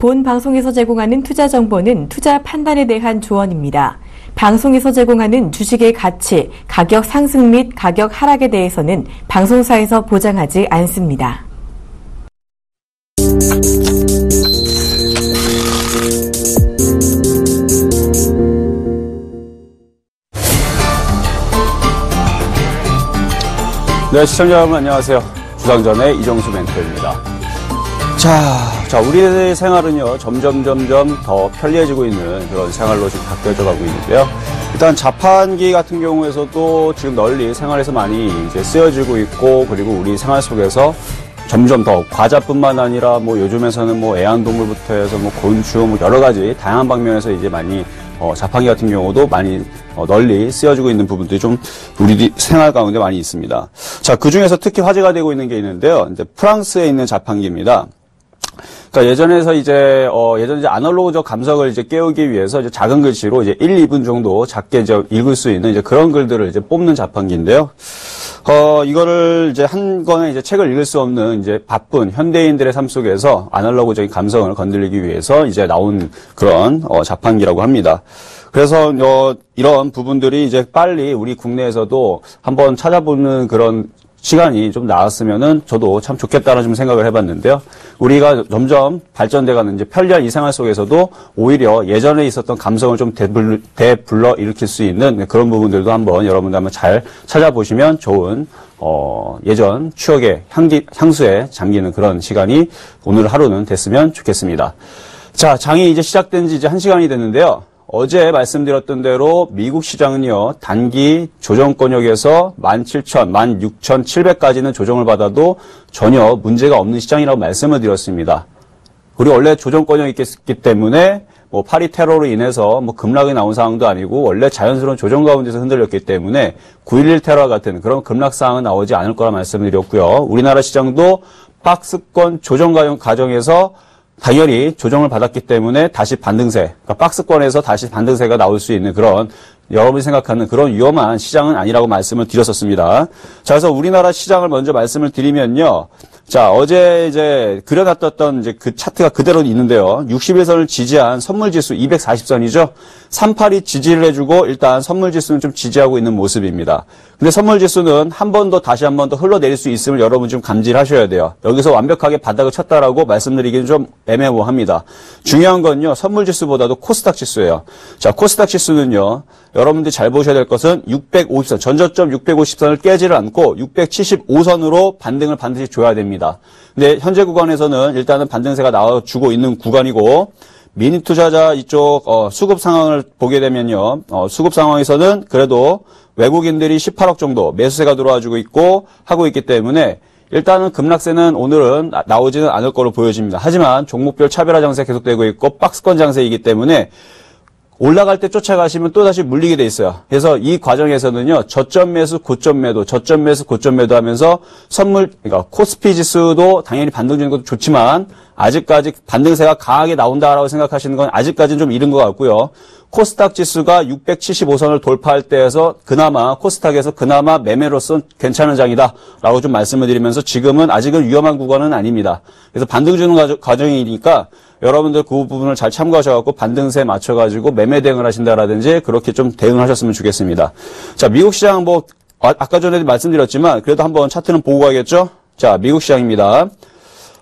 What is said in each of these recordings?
본 방송에서 제공하는 투자 정보는 투자 판단에 대한 조언입니다. 방송에서 제공하는 주식의 가치, 가격 상승 및 가격 하락에 대해서는 방송사에서 보장하지 않습니다. 네, 시청자 여러분 안녕하세요. 주상전의 이정수 멘토입니다. 자, 자, 우리의 생활은요, 점점, 점점 더 편리해지고 있는 그런 생활로 지금 바뀌어져 가고 있는데요. 일단 자판기 같은 경우에서도 지금 널리 생활에서 많이 이제 쓰여지고 있고, 그리고 우리 생활 속에서 점점 더 과자뿐만 아니라 뭐 요즘에서는 뭐 애완동물부터 해서 뭐 곤충, 뭐 여러 가지 다양한 방면에서 이제 많이 어, 자판기 같은 경우도 많이 어, 널리 쓰여지고 있는 부분들이 좀 우리 생활 가운데 많이 있습니다. 자, 그 중에서 특히 화제가 되고 있는 게 있는데요. 이제 프랑스에 있는 자판기입니다. 그러니까 예전에서 이제 어 예전 이제 아날로그적 감성을 이제 깨우기 위해서 이제 작은 글씨로 이제 1, 2분 정도 작게 이제 읽을 수 있는 이제 그런 글들을 이제 뽑는 자판기인데요. 어 이거를 이제 한 권에 이제 책을 읽을 수 없는 이제 바쁜 현대인들의 삶 속에서 아날로그적인 감성을 건드리기 위해서 이제 나온 그런 어 자판기라고 합니다. 그래서 어 이런 부분들이 이제 빨리 우리 국내에서도 한번 찾아보는 그런 시간이 좀 나왔으면은 저도 참 좋겠다는 좀 생각을 해봤는데요. 우리가 점점 발전돼가는 이제 편리한 이 생활 속에서도 오히려 예전에 있었던 감성을 좀 되불러, 되불러 일으킬 수 있는 그런 부분들도 한번 여러분들 한번 잘 찾아보시면 좋은 어, 예전 추억의 향기, 향수에 잠기는 그런 시간이 오늘 하루는 됐으면 좋겠습니다. 자, 장이 이제 시작된 지 이제 한 시간이 됐는데요. 어제 말씀드렸던 대로 미국 시장은요, 단기 조정권역에서 17,000, 16,700까지는 조정을 받아도 전혀 문제가 없는 시장이라고 말씀을 드렸습니다. 그리고 원래 조정권역이 있기 때문에 뭐 파리 테러로 인해서 뭐 급락이 나온 상황도 아니고 원래 자연스러운 조정 가운데서 흔들렸기 때문에 9.11 테러 같은 그런 급락 상황은 나오지 않을 거라 말씀드렸고요. 우리나라 시장도 박스권 조정 과정에서 당연히 조정을 받았기 때문에 다시 반등세, 그러니까 박스권에서 다시 반등세가 나올 수 있는 그런 여러분이 생각하는 그런 위험한 시장은 아니라고 말씀을 드렸었습니다. 자, 그래서 우리나라 시장을 먼저 말씀을 드리면요. 자, 어제 이제 그려놨던 이제 그 차트가 그대로 있는데요. 61선을 지지한 선물지수 240선이죠. 38이 지지를 해주고 일단 선물 지수는 좀 지지하고 있는 모습입니다. 근데 선물 지수는 한 번 더 다시 한 번 더 흘러내릴 수 있음을 여러분 좀 감지를 하셔야 돼요. 여기서 완벽하게 바닥을 쳤다라고 말씀드리기는 좀 애매모호합니다. 중요한 건요. 선물 지수보다도 코스닥 지수예요. 자, 코스닥 지수는요. 여러분들이 잘 보셔야 될 것은 650선, 전저점 650선을 깨지를 않고 675선으로 반등을 반드시 줘야 됩니다. 근데 현재 구간에서는 일단은 반등세가 나와주고 있는 구간이고 미니 투자자 이쪽 어, 수급 상황을 보게 되면요. 어, 수급 상황에서는 그래도 외국인들이 18억 정도 매수세가 들어와주고 있고 하고 있기 때문에 일단은 급락세는 오늘은 나오지는 않을 거로 보여집니다. 하지만 종목별 차별화 장세 계속되고 있고 박스권 장세이기 때문에 올라갈 때 쫓아가시면 또다시 물리게 돼 있어요. 그래서 이 과정에서는요, 저점 매수, 고점 매도, 저점 매수, 고점 매도 하면서 선물, 그러니까 코스피 지수도 당연히 반등 주는 것도 좋지만, 아직까지 반등세가 강하게 나온다라고 생각하시는 건 아직까지는 좀 이른 것 같고요. 코스닥 지수가 675선을 돌파할 때에서 그나마 코스닥에서 그나마 매매로서 괜찮은 장이다라고 좀 말씀을 드리면서 지금은 아직은 위험한 구간은 아닙니다. 그래서 반등 주는 과정이니까 여러분들 그 부분을 잘 참고하셔갖고 반등세 맞춰가지고 매매 대응을 하신다라든지 그렇게 좀 대응하셨으면 좋겠습니다. 자, 미국 시장 뭐 아, 아까 전에도 말씀드렸지만 그래도 한번 차트는 보고 가겠죠? 자, 미국 시장입니다.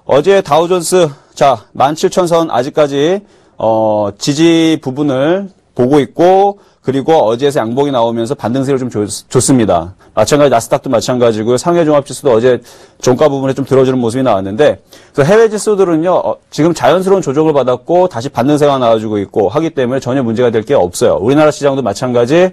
어제 다우존스 자 17,000선 아직까지 어, 지지 부분을 보고 있고 그리고 어제에서 양봉이 나오면서 반등세를 좀 줬, 습니다 마찬가지 나스닥도 마찬가지고요. 상해 종합지수도 어제 종가 부분에 좀 들어주는 모습이 나왔는데 그래서 해외 지수들은요 어, 지금 자연스러운 조정을 받았고 다시 반등세가 나와주고 있고 하기 때문에 전혀 문제가 될 게 없어요. 우리나라 시장도 마찬가지.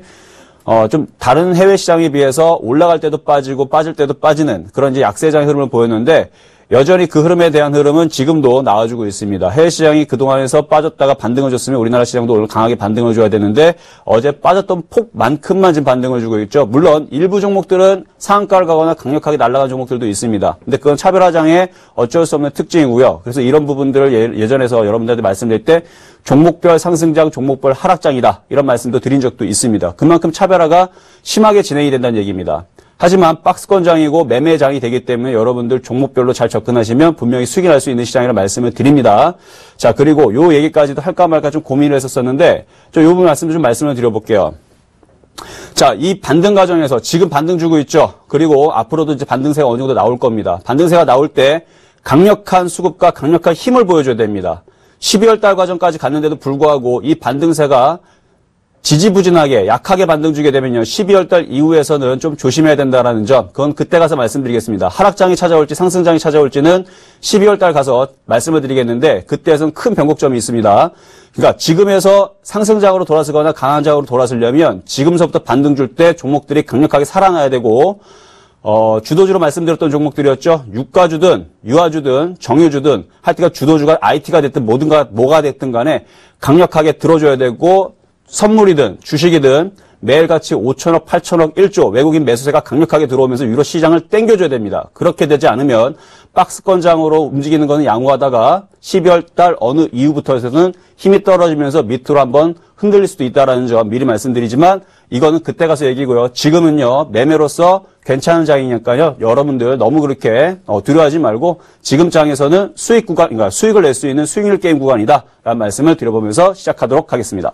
어, 좀 다른 해외 시장에 비해서 올라갈 때도 빠지고 빠질 때도 빠지는 그런 이제 약세장의 흐름을 보였는데 여전히 그 흐름에 대한 흐름은 지금도 나와주고 있습니다. 해외 시장이 그동안에서 빠졌다가 반등을 줬으면 우리나라 시장도 오늘 강하게 반등을 줘야 되는데 어제 빠졌던 폭만큼만 지금 반등을 주고 있죠. 물론 일부 종목들은 상한가를 가거나 강력하게 날아간 종목들도 있습니다. 근데 그건 차별화장의 어쩔 수 없는 특징이고요. 그래서 이런 부분들을 예, 전에서 여러분들한테 말씀드릴 때 종목별 상승장, 종목별 하락장이다. 이런 말씀도 드린 적도 있습니다. 그만큼 차별화가 심하게 진행이 된다는 얘기입니다. 하지만 박스권장이고 매매장이 되기 때문에 여러분들 종목별로 잘 접근하시면 분명히 수익이 날 수 있는 시장이라 말씀을 드립니다. 자, 그리고 요 얘기까지도 할까 말까 좀 고민을 했었었는데, 저요 부분 말씀 좀 말씀을 드려볼게요. 자, 이 반등 과정에서 지금 반등 주고 있죠. 그리고 앞으로도 이제 반등세가 어느 정도 나올 겁니다. 반등세가 나올 때 강력한 수급과 강력한 힘을 보여줘야 됩니다. 12월 달 과정까지 갔는데도 불구하고 이 반등세가 지지부진하게 약하게 반등 주게 되면요. 12월 달 이후에서는 좀 조심해야 된다라는 점. 그건 그때 가서 말씀드리겠습니다. 하락장이 찾아올지 상승장이 찾아올지는 12월 달 가서 말씀을 드리겠는데 그때에서는 큰 변곡점이 있습니다. 그러니까 지금에서 상승장으로 돌아서거나 강한 장으로 돌아서려면 지금서부터 반등 줄 때 종목들이 강력하게 살아나야 되고 어, 주도주로 말씀드렸던 종목들이었죠. 유가주든, 유아주든, 정유주든, 하여튼가 주도주가 IT가 됐든 뭐든가, 뭐가 됐든 간에 강력하게 들어줘야 되고, 선물이든 주식이든 매일같이 5천억, 8천억, 1조 외국인 매수세가 강력하게 들어오면서 유로 시장을 땡겨줘야 됩니다. 그렇게 되지 않으면 박스권장으로 움직이는 것은 양호하다가 12월 달 어느 이후부터에서는 힘이 떨어지면서 밑으로 한번 흔들릴 수도 있다는 점 미리 말씀드리지만 이거는 그때 가서 얘기고요. 지금은요 매매로서 괜찮은 장이니까요. 여러분들 너무 그렇게 어, 두려워하지 말고 지금 장에서는 수익 구간, 그러니까 수익을 낼 수 있는 수익률 게임 구간이다라는 말씀을 드려보면서 시작하도록 하겠습니다.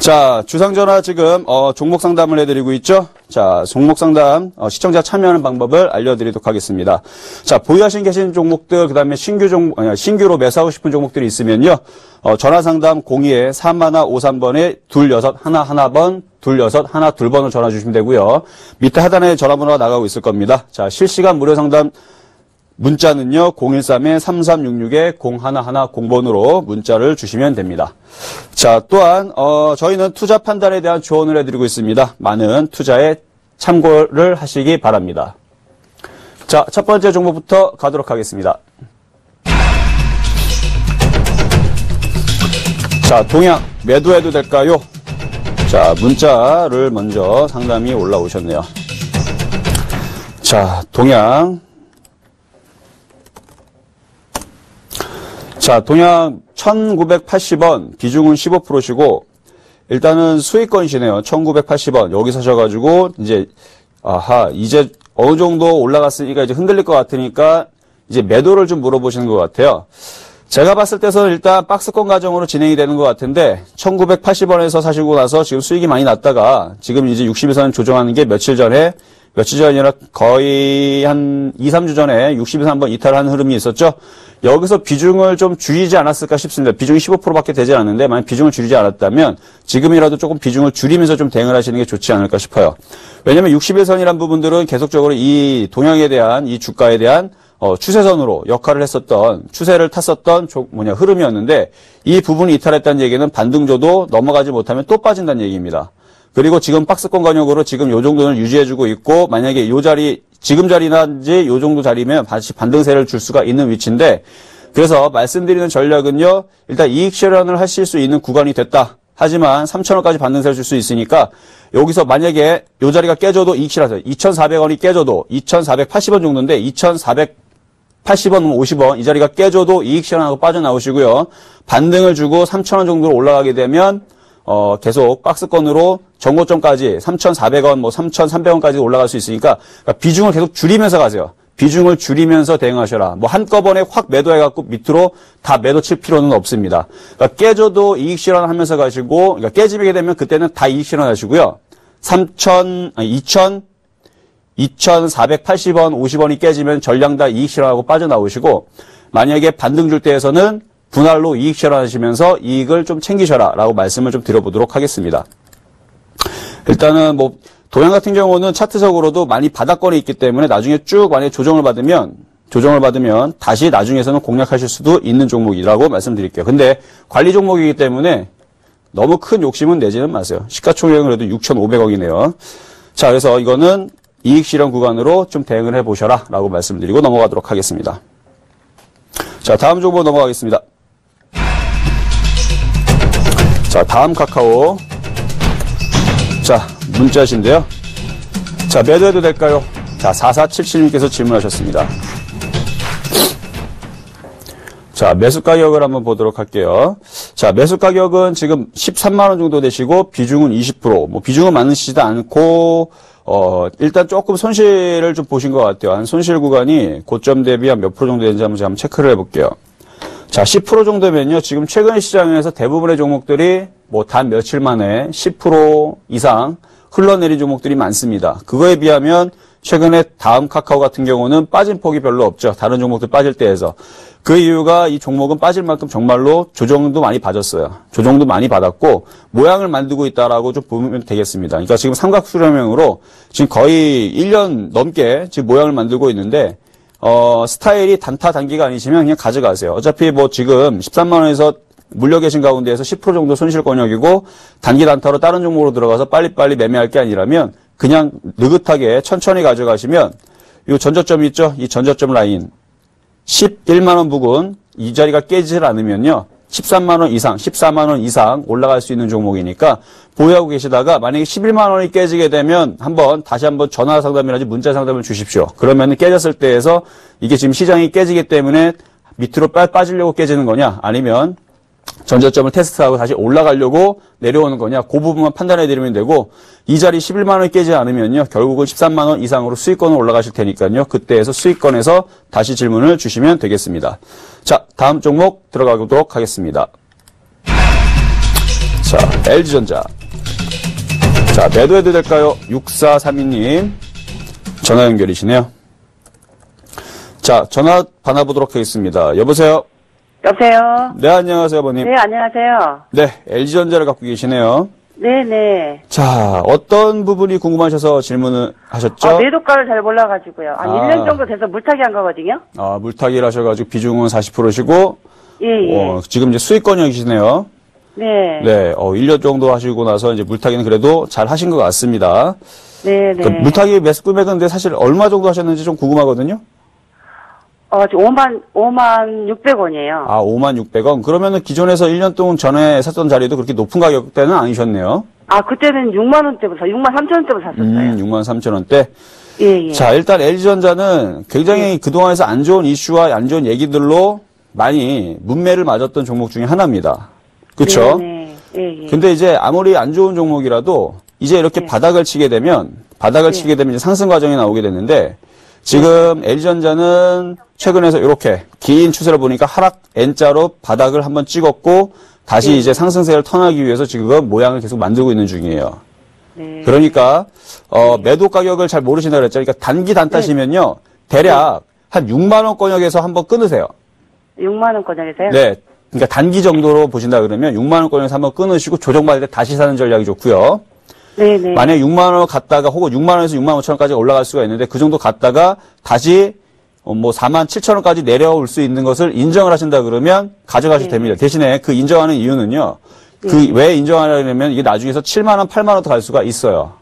자, 주상전화 지금 어, 종목 상담을 해드리고 있죠. 자, 종목 상담 어, 시청자 참여하는 방법을 알려드리도록 하겠습니다. 자, 보유하신 계신 종목들 그다음에 신규 종 아니, 신규로 매수하고 싶은 종목들이 있으면요. 어, 전화 상담 02에 31 53번에 26 하나 하나번 둘여섯 하나 둘번을 전화 주시면 되고요. 밑에 하단에 전화번호가 나가고 있을 겁니다. 자, 실시간 무료 상담 문자는요, 013-3366-0110번으로 문자를 주시면 됩니다. 자, 또한, 어, 저희는 투자 판단에 대한 조언을 해드리고 있습니다. 많은 투자에 참고를 하시기 바랍니다. 자, 첫 번째 종목부터 가도록 하겠습니다. 자, 동양 매도해도 될까요? 자, 문자를 먼저 상담이 올라오셨네요. 자, 동양 자, 동양 1980원, 비중은 15%시고, 일단은 수익권이시네요. 1980원. 여기 사셔가지고, 이제, 아하, 이제 어느 정도 올라갔으니까 이제 흔들릴 것 같으니까, 이제 매도를 좀 물어보시는 것 같아요. 제가 봤을 때서 일단 박스권 과정으로 진행이 되는 것 같은데 1980원에서 사시고 나서 지금 수익이 많이 났다가 지금 이제 60에서는 조정하는 게 며칠 전에 며칠 전이라 거의 한 2, 3주 전에 60에서 한번 이탈한 흐름이 있었죠. 여기서 비중을 좀 줄이지 않았을까 싶습니다. 비중이 15%밖에 되지 않는데 만약 비중을 줄이지 않았다면 지금이라도 조금 비중을 줄이면서 좀 대응을 하시는 게 좋지 않을까 싶어요. 왜냐하면 60일선이란 부분들은 계속적으로 이 동향에 대한 이 주가에 대한 어, 추세선으로 역할을 했었던 추세를 탔었던 조, 뭐냐 흐름이었는데 이 부분이 이탈했다는 얘기는 반등조도 넘어가지 못하면 또 빠진다는 얘기입니다. 그리고 지금 박스권 간역으로 지금 요 정도는 유지해주고 있고 만약에 요 자리 지금 자리나지 요 정도 자리면 다시 반등세를 줄 수가 있는 위치인데 그래서 말씀드리는 전략은요 일단 이익 실현을 하실 수 있는 구간이 됐다. 하지만 3천원까지 반등세를 줄 수 있으니까 여기서 만약에 요 자리가 깨져도 이익 실현하세요. 2,400원이 깨져도 2,480원 정도인데 2,400 80원, 50원 이 자리가 깨져도 이익 실현하고 빠져나오시고요. 반등을 주고 3,000원 정도로 올라가게 되면 어, 계속 박스권으로 정고점까지 3,400원, 뭐 3,300원까지 올라갈 수 있으니까 그러니까 비중을 계속 줄이면서 가세요. 비중을 줄이면서 대응하셔라. 뭐 한꺼번에 확 매도해갖고 밑으로 다 매도 칠 필요는 없습니다. 그러니까 깨져도 이익 실현하면서 가시고, 그러니까 깨지게 되면 그때는 다 이익 실현하시고요. 3,000, 아니 2,000, 2,480원, 50원이 깨지면 전량 다 이익 실현하고 빠져나오시고 만약에 반등 줄 때에서는 분할로 이익 실현하시면서 이익을 좀 챙기셔라 라고 말씀을 좀 드려보도록 하겠습니다. 일단은 뭐 동양 같은 경우는 차트적으로도 많이 바닥권에 있기 때문에 나중에 쭉 만약에 조정을 받으면 조정을 받으면 다시 나중에서는 공략하실 수도 있는 종목이라고 말씀드릴게요. 근데 관리 종목이기 때문에 너무 큰 욕심은 내지는 마세요. 시가총액은 그래도 6,500억이네요. 자, 그래서 이거는 이익 실현 구간으로 좀 대응을 해보셔라 라고 말씀드리고 넘어가도록 하겠습니다. 자, 다음 종목 넘어가겠습니다. 자, 다음 카카오. 자, 문자신데요. 자, 매도해도 될까요? 자, 4477님께서 질문하셨습니다. 자, 매수 가격을 한번 보도록 할게요. 자, 매수 가격은 지금 13만원 정도 되시고, 비중은 20%, 뭐, 비중은 많으시지도 않고, 어, 일단 조금 손실을 좀 보신 것 같아요. 한 손실 구간이 고점 대비 한 몇 프로 정도 되는지 한번 제가 한번 체크를 해볼게요. 자, 10% 정도면요. 지금 최근 시장에서 대부분의 종목들이 뭐 단 며칠 만에 10% 이상 흘러내린 종목들이 많습니다. 그거에 비하면 최근에 다음 카카오 같은 경우는 빠진 폭이 별로 없죠. 다른 종목들 빠질 때에서. 그 이유가 이 종목은 빠질 만큼 정말로 조정도 많이 받았어요. 조정도 많이 받았고 모양을 만들고 있다라고 좀 보면 되겠습니다. 그러니까 지금 삼각수렴형으로 지금 거의 1년 넘게 지금 모양을 만들고 있는데 어, 스타일이 단타 단기가 아니시면 그냥 가져가세요. 어차피 뭐 지금 13만 원에서 물려 계신 가운데에서 10% 정도 손실 권역이고 단기 단타로 다른 종목으로 들어가서 빨리빨리 매매할 게 아니라면 그냥 느긋하게 천천히 가져가시면 이 전저점 있죠? 이 전저점 라인 11만 원 부근 이 자리가 깨지질 않으면요. 13만 원 이상, 14만 원 이상 올라갈 수 있는 종목이니까 보유하고 계시다가 만약에 11만 원이 깨지게 되면 한번 다시 한번 전화 상담이라든지 문자 상담을 주십시오. 그러면 깨졌을 때에서 이게 지금 시장이 깨지기 때문에 밑으로 빠지려고 깨지는 거냐 아니면 전저점을 테스트하고 다시 올라가려고 내려오는 거냐 그 부분만 판단해 드리면 되고 이 자리 11만 원이 깨지 않으면요 결국은 13만 원 이상으로 수익권을 올라가실 테니까요 그때에서 수익권에서 다시 질문을 주시면 되겠습니다. 자 다음 종목 들어가도록 하겠습니다. 자 LG전자. 자 매도해도 될까요? 6432님. 전화 연결이시네요. 자 전화 받아보도록 하겠습니다. 여보세요 여보세요? 네, 안녕하세요, 아버님. 네, 안녕하세요. 네, LG전자를 갖고 계시네요. 네네. 자, 어떤 부분이 궁금하셔서 질문을 하셨죠? 아, 매도가를 잘 몰라가지고요. 한 아. 1년 정도 돼서 물타기 한 거거든요? 아, 물타기를 하셔가지고 비중은 40%시고, 예, 예. 어, 지금 이제 수익권역이시네요. 네. 네, 어, 1년 정도 하시고 나서 이제 물타기는 그래도 잘 하신 것 같습니다. 네네. 그 물타기 매수 금액은 근데 사실 얼마 정도 하셨는지 좀 궁금하거든요? 어, 지금 5만, 5만 600원이에요. 아, 5만 600원. 그러면은 기존에서 1년 동안 전에 샀던 자리도 그렇게 높은 가격대는 아니셨네요. 아, 그때는 6만 원대부터, 6만 3천 원대부터 샀었어요. 음, 6만 3천 원대. 예, 예. 자, 일단 LG전자는 굉장히 그동안에서 안 좋은 이슈와 안 좋은 얘기들로 많이 문매를 맞았던 종목 중에 하나입니다. 그쵸? 네, 네. 예, 예. 근데 이제 아무리 안 좋은 종목이라도 이제 이렇게 네. 바닥을 치게 되면, 바닥을 네. 치게 되면 이제 상승 과정이 나오게 되는데, 지금 LG전자는 최근에서 이렇게 긴 추세를 보니까 하락 N자로 바닥을 한번 찍었고, 다시 네. 이제 상승세를 턴하기 위해서 지금 모양을 계속 만들고 있는 중이에요. 네. 그러니까 어, 매도 가격을 잘 모르신다 그랬죠. 그러니까 단기 단타시면요. 대략 한 6만 원권역에서 한번 끊으세요. 6만 원권역에서요? 네. 그러니까 단기 정도로 보신다 그러면 6만 원권역에서 한번 끊으시고 조정받을 때 다시 사는 전략이 좋고요. 네, 네. 만약 6만 원 갔다가 혹은 6만 원에서 6만 5천 원까지 올라갈 수가 있는데 그 정도 갔다가 다시 어, 뭐 4만 7천 원까지 내려올 수 있는 것을 인정을 하신다 그러면 가져가셔도 네. 됩니다. 대신에 그 인정하는 이유는요. 그 왜 인정하려면 이게 나중에서 7만 원, 8만 원도 갈 수가 있어요.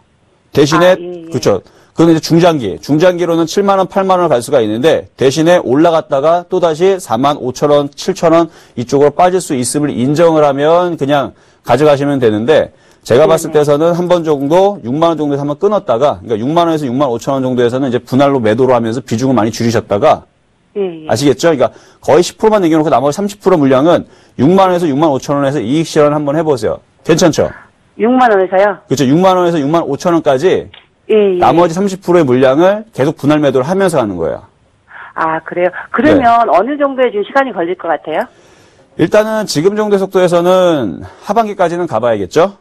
대신에 아, 예, 예. 그렇죠. 그건 이제 중장기, 중장기로는 7만 원, 8만 원을 갈 수가 있는데 대신에 올라갔다가 또 다시 4만 5천 원, 7천 원 이쪽으로 빠질 수 있음을 인정을 하면 그냥 가져가시면 되는데 제가 봤을 때서는 한 번 정도 6만 원 정도에서 한 번 끊었다가 그러니까 6만 원에서 6만 5천 원 정도에서는 이제 분할로 매도를 하면서 비중을 많이 줄이셨다가 예, 예. 아시겠죠? 그러니까 거의 10%만 남겨놓고 나머지 30% 물량은 6만 원에서 6만 5천 원에서 이익 실현 한번 해보세요. 괜찮죠? 6만 원에서요? 그렇죠. 6만 원에서 6만 5천 원까지 예, 예. 나머지 30%의 물량을 계속 분할 매도를 하면서 하는 거예요. 아, 그래요? 그러면 네. 어느 정도의 좀 시간이 걸릴 것 같아요? 일단은 지금 정도의 속도에서는 하반기까지는 가봐야겠죠?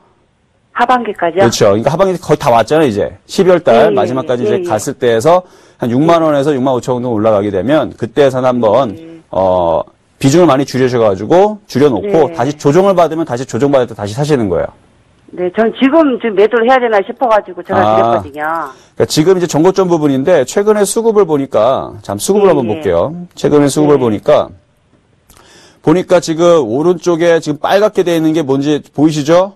하반기까지요? 그렇죠. 그러니까 하반기 거의 다 왔잖아요, 이제. 12월 달 예, 예, 마지막까지 예, 이제 예. 갔을 때에서 한 6만 원에서 6만 5천 정도 올라가게 되면 그때에서는 한번 예. 어 비중을 많이 줄여셔 가지고 줄여 놓고 네. 다시 조정을 받으면 다시 조정 받을 때 다시 사시는 거예요. 네, 전 지금 좀 매도를 해야 되나 싶어가지고 전화 아. 드렸거든요. 그러니까 지금 이제 정고점 부분인데 최근에 수급을 보니까 잠 수급을 예, 한번 예. 볼게요. 최근에 수급을 네. 보니까 보니까 지금 오른쪽에 지금 빨갛게 되어 있는 게 뭔지 보이시죠?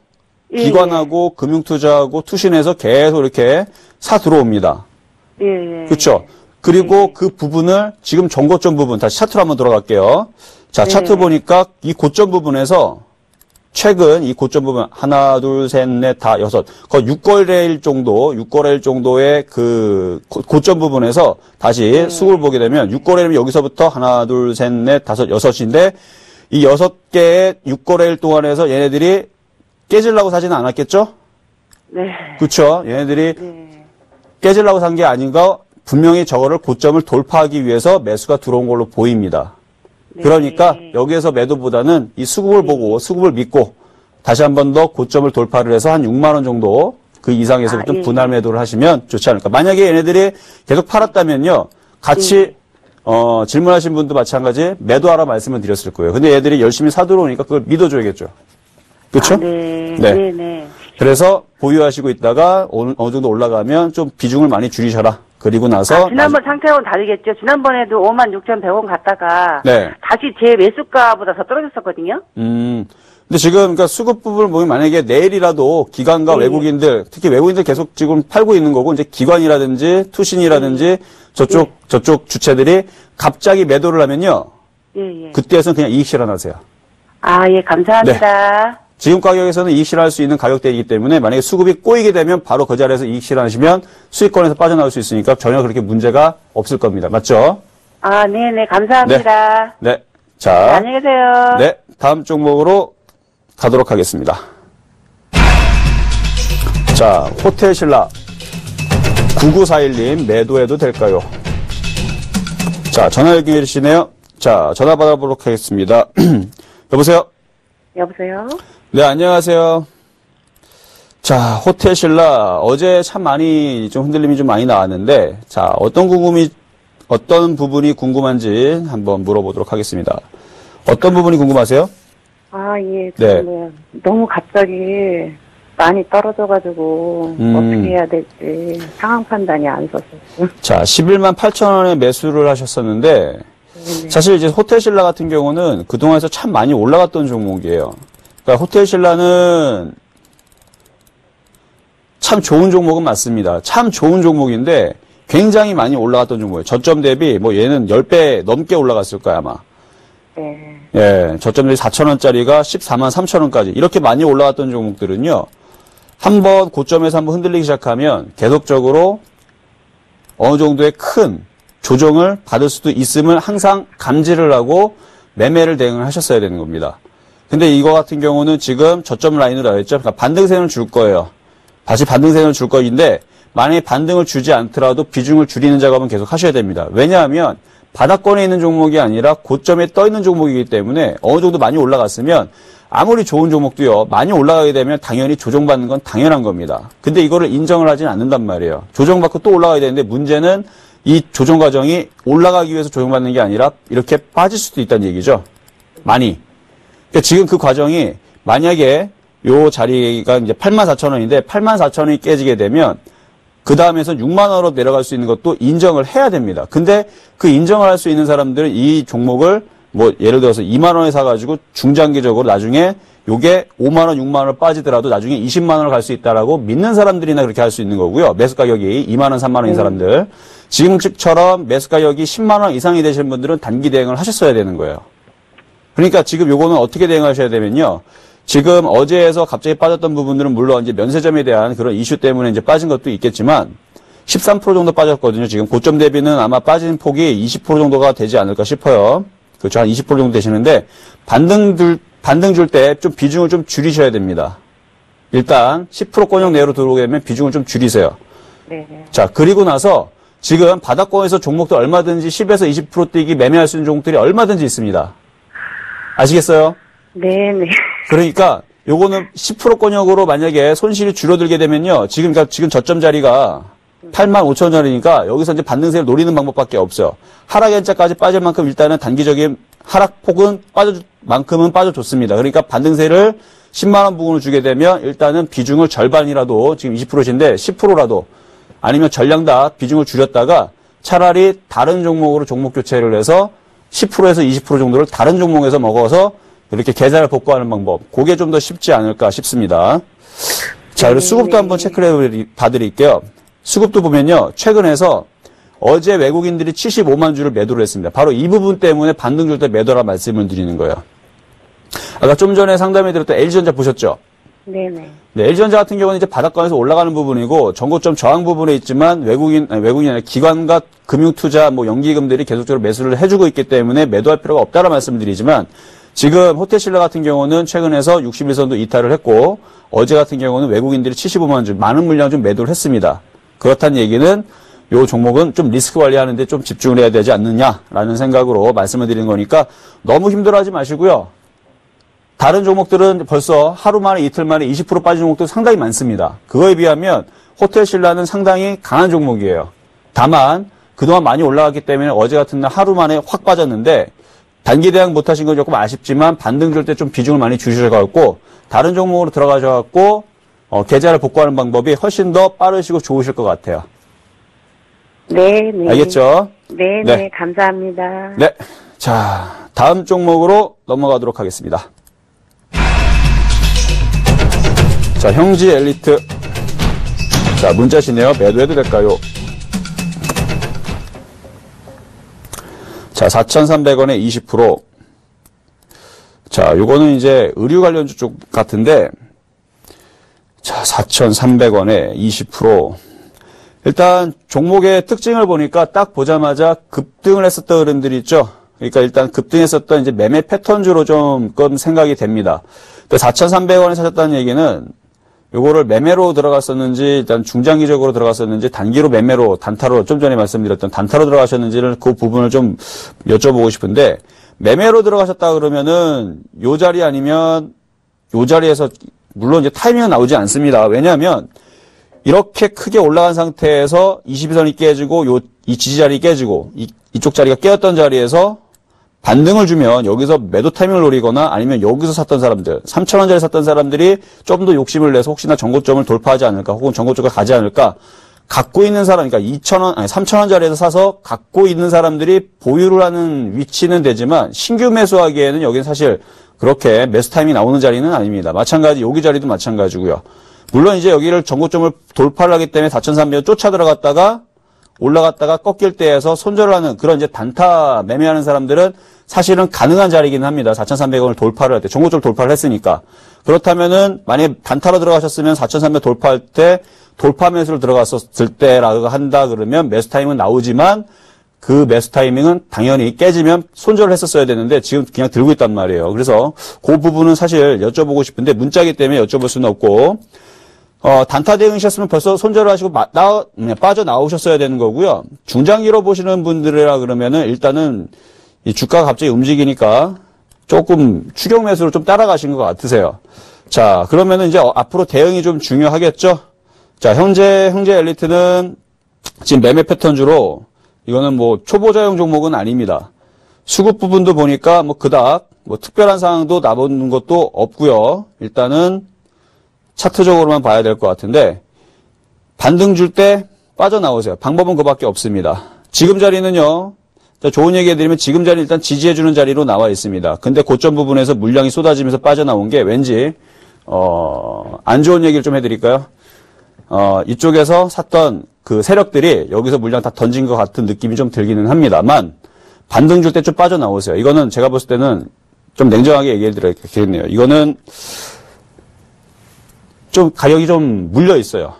예, 기관하고 금융투자하고 투신해서 계속 이렇게 사 들어옵니다. 예, 예. 그렇죠? 그리고 네. 그 부분을 지금 정고점 부분 다시 차트로 한번 들어갈게요. 자, 네. 차트 보니까 이 고점 부분에서 최근 이 고점 부분 하나, 둘, 셋, 넷, 다 여섯 거의 6거래일 정도, 6거래일 정도의 그 고- 고점 부분에서 다시 네. 수급을 보게 되면 6거래일이면 여기서부터 하나, 둘, 셋, 넷, 다섯, 여섯인데 이 여섯 개의 6거래일 동안에서 얘네들이 깨지려고 사지는 않았겠죠? 네. 그렇죠? 얘네들이 네. 깨지려고 산 게 아닌가 분명히 저거를 고점을 돌파하기 위해서 매수가 들어온 걸로 보입니다. 네. 그러니까 여기에서 매도보다는 이 수급을 보고 수급을 믿고 다시 한 번 더 고점을 돌파를 해서 한 6만 원 정도 그 이상에서 아, 좀 예. 분할 매도를 하시면 좋지 않을까. 만약에 얘네들이 계속 팔았다면요. 같이 예. 어, 질문하신 분도 마찬가지 매도하라 말씀을 드렸을 거예요. 근데 얘들이 열심히 사들어오니까 그걸 믿어줘야겠죠. 그렇죠? 아, 네. 네. 네. 네. 그래서 보유하시고 있다가 어느, 어느 정도 올라가면 좀 비중을 많이 줄이셔라. 그리고 나서 아, 지난번 상태하고는 다르겠죠. 지난번에도 5만 6천 100원 갔다가 네. 다시 제 매수가보다 더 떨어졌었거든요. 음. 근데 지금 그러니까 수급 부분을 보면 만약에 내일이라도 기관과 네. 외국인들 특히 외국인들 계속 지금 팔고 있는 거고 이제 기관이라든지 투신이라든지 네. 저쪽 저쪽 주체들이 갑자기 매도를 하면요. 예, 예. 그때에서는 그냥 이익 실현하세요. 아, 예, 감사합니다. 지금 가격에서는 이익 실현할 수 있는 가격대이기 때문에 만약에 수급이 꼬이게 되면 바로 그 자리에서 이익 실현하시면 수익권에서 빠져나올 수 있으니까 전혀 그렇게 문제가 없을 겁니다. 맞죠? 아, 네네, 감사합니다. 네. 네, 자, 안녕히 계세요. 네. 다음 종목으로 가도록 하겠습니다. 자, 호텔 신라 9941님 매도해도 될까요? 자, 전화 연결이 시네요. 자, 전화 받아보도록 하겠습니다. 여보세요? 여보세요? 네, 안녕하세요. 자, 호텔 신라 어제 참 많이 좀 흔들림이 좀 많이 나왔는데 자, 어떤 궁금이 어떤 부분이 궁금한지 한번 물어보도록 하겠습니다. 어떤 부분이 궁금하세요? 아, 예. 네. 네. 뭐 너무 갑자기 많이 떨어져가지고 음. 어떻게 해야 될지 상황 판단이 안 서서. 자, 11만 8천 원에 매수를 하셨었는데 네네. 사실 이제 호텔 신라 같은 경우는 그동안에서 참 많이 올라갔던 종목이에요. 그러니까 호텔 신라는 참 좋은 종목은 맞습니다. 참 좋은 종목인데 굉장히 많이 올라갔던 종목이에요. 저점 대비 뭐 얘는 10배 넘게 올라갔을 거야, 아마. 네. 예, 저점 대비 4천원짜리가 14만 3천원까지 이렇게 많이 올라갔던 종목들은요. 한번 고점에서 한번 흔들리기 시작하면 계속적으로 어느 정도의 큰 조정을 받을 수도 있음을 항상 감지를 하고 매매를 대응을 하셨어야 되는 겁니다. 근데 이거 같은 경우는 지금 저점 라인으로 나왔죠. 그러니까 반등세는 줄 거예요. 다시 반등세는 줄 거인데 만약에 반등을 주지 않더라도 비중을 줄이는 작업은 계속 하셔야 됩니다. 왜냐하면 바닥권에 있는 종목이 아니라 고점에 떠 있는 종목이기 때문에 어느 정도 많이 올라갔으면 아무리 좋은 종목도요 많이 올라가게 되면 당연히 조정받는 건 당연한 겁니다. 근데 이거를 인정을 하진 않는단 말이에요. 조정받고 또 올라가야 되는데 문제는 이 조정 과정이 올라가기 위해서 조정받는 게 아니라 이렇게 빠질 수도 있다는 얘기죠. 많이. 그러니까 지금 그 과정이 만약에 요 자리가 이제 84,000원인데 84,000원이 깨지게 되면 그 다음에서 6만 원으로 내려갈 수 있는 것도 인정을 해야 됩니다. 근데 그 인정을 할 수 있는 사람들은 이 종목을 뭐 예를 들어서 2만 원에 사가지고 중장기적으로 나중에 요게 5만 원, 6만 원을 빠지더라도 나중에 20만 원을 갈 수 있다라고 믿는 사람들이나 그렇게 할 수 있는 거고요. 매수 가격이 2만 원, 3만 원인 사람들. 지금처럼 매수 가격이 10만 원 이상이 되시는 분들은 단기 대응을 하셨어야 되는 거예요. 그러니까 지금 요거는 어떻게 대응하셔야 되면요. 지금 어제에서 갑자기 빠졌던 부분들은 물론 이제 면세점에 대한 그런 이슈 때문에 이제 빠진 것도 있겠지만 13% 정도 빠졌거든요. 지금 고점 대비는 아마 빠진 폭이 20% 정도가 되지 않을까 싶어요. 그렇죠. 한 20% 정도 되시는데 반등 들, 반등 줄 때 좀 비중을 좀 줄이셔야 됩니다. 일단 10% 권역 내로 들어오게 되면 비중을 좀 줄이세요. 네. 자, 그리고 나서 지금 바닥권에서 종목도 얼마든지 10에서 20% 뛰기 매매할 수 있는 종목들이 얼마든지 있습니다. 아시겠어요? 네네. 그러니까 요거는 10% 권역으로 만약에 손실이 줄어들게 되면요. 지금 그러니까 지금 저점 자리가 8만 5천 원이니까 여기서 이제 반등세를 노리는 방법밖에 없어요. 하락 연자까지 빠질 만큼 일단은 단기적인 하락폭은 빠져 만큼은 빠져줬습니다. 그러니까 반등세를 10만 원 부분을 주게 되면 일단은 비중을 절반이라도 지금 20%신데 10%라도 아니면 전량 다 비중을 줄였다가 차라리 다른 종목으로 종목 교체를 해서 10%에서 20% 정도를 다른 종목에서 먹어서 이렇게 계좌를 복구하는 방법. 그게 좀 더 쉽지 않을까 싶습니다. 자, 그리고 수급도 한번 체크를 해 봐드릴게요. 수급도 보면요. 최근에서 어제 외국인들이 75만 주를 매도를 했습니다. 바로 이 부분 때문에 반등 줄 때 매도라 말씀을 드리는 거예요. 아까 좀 전에 상담해 드렸던 LG전자 보셨죠? 네네. 네, LG전자 같은 경우는 이제 바닥권에서 올라가는 부분이고 전고점 저항 부분에 있지만 외국인 아니, 외국인이 아니라 기관과 금융투자 뭐 연기금들이 계속적으로 매수를 해주고 있기 때문에 매도할 필요가 없다라 말씀을 드리지만 지금 호텔신라 같은 경우는 최근에서 61선도 이탈을 했고 어제 같은 경우는 외국인들이 75만 주 많은 물량 좀 매도를 했습니다. 그렇다는 얘기는 요 종목은 좀 리스크 관리하는데 좀 집중을 해야 되지 않느냐라는 생각으로 말씀을 드리는 거니까 너무 힘들어하지 마시고요. 다른 종목들은 벌써 하루 만에 이틀 만에 20% 빠진 종목도 상당히 많습니다. 그거에 비하면 호텔 신라는 상당히 강한 종목이에요. 다만 그동안 많이 올라갔기 때문에 어제 같은 날 하루 만에 확 빠졌는데 단기 대응 못하신 건 조금 아쉽지만 반등 줄 때 좀 비중을 많이 주셔가지고 다른 종목으로 들어가셔갖고 어, 계좌를 복구하는 방법이 훨씬 더 빠르시고 좋으실 것 같아요. 네, 네. 알겠죠? 네, 네. 네, 감사합니다. 네. 자, 다음 종목으로 넘어가도록 하겠습니다. 자, 형지 엘리트. 자, 문자시네요. 매도해도 될까요? 자, 4,300원에 20%. 자, 요거는 이제 의류 관련주 쪽 같은데, 자, 4,300원에 20%. 일단 종목의 특징을 보니까 딱 보자마자 급등을 했었던 흐름들이 있죠. 그러니까 일단 급등했었던 이제 매매 패턴주로 조금 생각이 됩니다. 4,300원에 사셨다는 얘기는 요거를 매매로 들어갔었는지 일단 중장기적으로 들어갔었는지 단기로 매매로 단타로 좀 전에 말씀드렸던 단타로 들어가셨는지를 그 부분을 좀 여쭤보고 싶은데 매매로 들어가셨다 그러면은 요 자리 아니면 요 자리에서 물론 이제 타이밍은 나오지 않습니다. 왜냐하면 이렇게 크게 올라간 상태에서 22선이 깨지고 요 이 지지 자리 깨지고 이, 이쪽 자리가 깨었던 자리에서 반등을 주면 여기서 매도 타이밍을 노리거나 아니면 여기서 샀던 사람들 3천원짜리 샀던 사람들이 좀 더 욕심을 내서 혹시나 전고점을 돌파하지 않을까 혹은 전고점을 가지 않을까 갖고 있는 사람 그러니까 2천원 아니 3천원짜리에서 사서 갖고 있는 사람들이 보유를 하는 위치는 되지만 신규 매수하기에는 여기는 사실 그렇게 매수 타이밍이 나오는 자리는 아닙니다. 마찬가지 여기 자리도 마찬가지고요. 물론 이제 여기를 전고점을 돌파를 하기 때문에 4,300원 쫓아 들어갔다가 올라갔다가 꺾일 때에서 손절을 하는 그런 이제 단타 매매하는 사람들은 사실은 가능한 자리긴 합니다. 4,300원을 돌파를 할 때, 종고점 돌파를 했으니까. 그렇다면은 만약에 단타로 들어가셨으면 4,300 돌파할 때 돌파 매수를 들어갔었을 때라고 한다 그러면 매수 타임은 나오지만 그 매수 타이밍은 당연히 깨지면 손절을 했었어야 되는데 지금 그냥 들고 있단 말이에요. 그래서 그 부분은 사실 여쭤보고 싶은데 문자기 때문에 여쭤볼 수는 없고 어, 단타 대응이셨으면 벌써 손절을 하시고 마, 나, 네, 빠져 나오셨어야 되는 거고요. 중장기로 보시는 분들이라 그러면은 일단은 이 주가가 갑자기 움직이니까 조금 추격 매수로 좀 따라가신 것 같으세요. 자, 그러면은 이제 어, 앞으로 대응이 좀 중요하겠죠? 자, 현재, 형제 엘리트는 지금 매매 패턴주로 이거는 뭐 초보자용 종목은 아닙니다. 수급 부분도 보니까 뭐 그닥 뭐 특별한 상황도 나오는 것도 없고요. 일단은 차트적으로만 봐야 될 것 같은데 반등 줄 때 빠져나오세요. 방법은 그밖에 없습니다. 지금 자리는요. 좋은 얘기 해드리면 지금 자리 일단 지지해주는 자리로 나와 있습니다. 근데 고점 부분에서 물량이 쏟아지면서 빠져나온 게 왠지 어, 안 좋은 얘기를 좀 해드릴까요? 어, 이쪽에서 샀던 그 세력들이 여기서 물량 다 던진 것 같은 느낌이 좀 들기는 합니다만 반등 줄 때 좀 빠져나오세요. 이거는 제가 봤을 때는 좀 냉정하게 얘기해 드려야겠네요. 이거는 좀 가격이 좀 물려 있어요.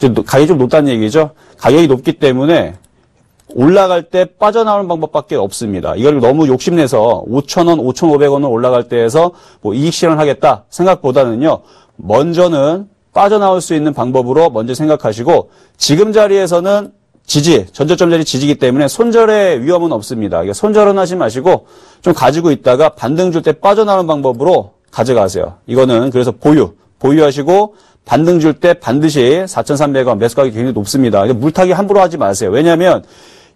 가격이 좀 높다는 얘기죠. 가격이 높기 때문에 올라갈 때 빠져나오는 방법밖에 없습니다. 이걸 너무 욕심내서 5,000원, 5,500원을 올라갈 때에서 뭐 이익 실현하겠다 생각보다는요. 먼저는 빠져나올 수 있는 방법으로 먼저 생각하시고 지금 자리에서는 지지, 전저점 자리 지지기 때문에 손절의 위험은 없습니다. 손절은 하지 마시고 좀 가지고 있다가 반등 줄 때 빠져나오는 방법으로 가져가세요. 이거는 그래서 보유, 보유하시고 반등 줄 때 반드시 4,300원 매수 가격이 굉장히 높습니다. 물타기 함부로 하지 마세요. 왜냐하면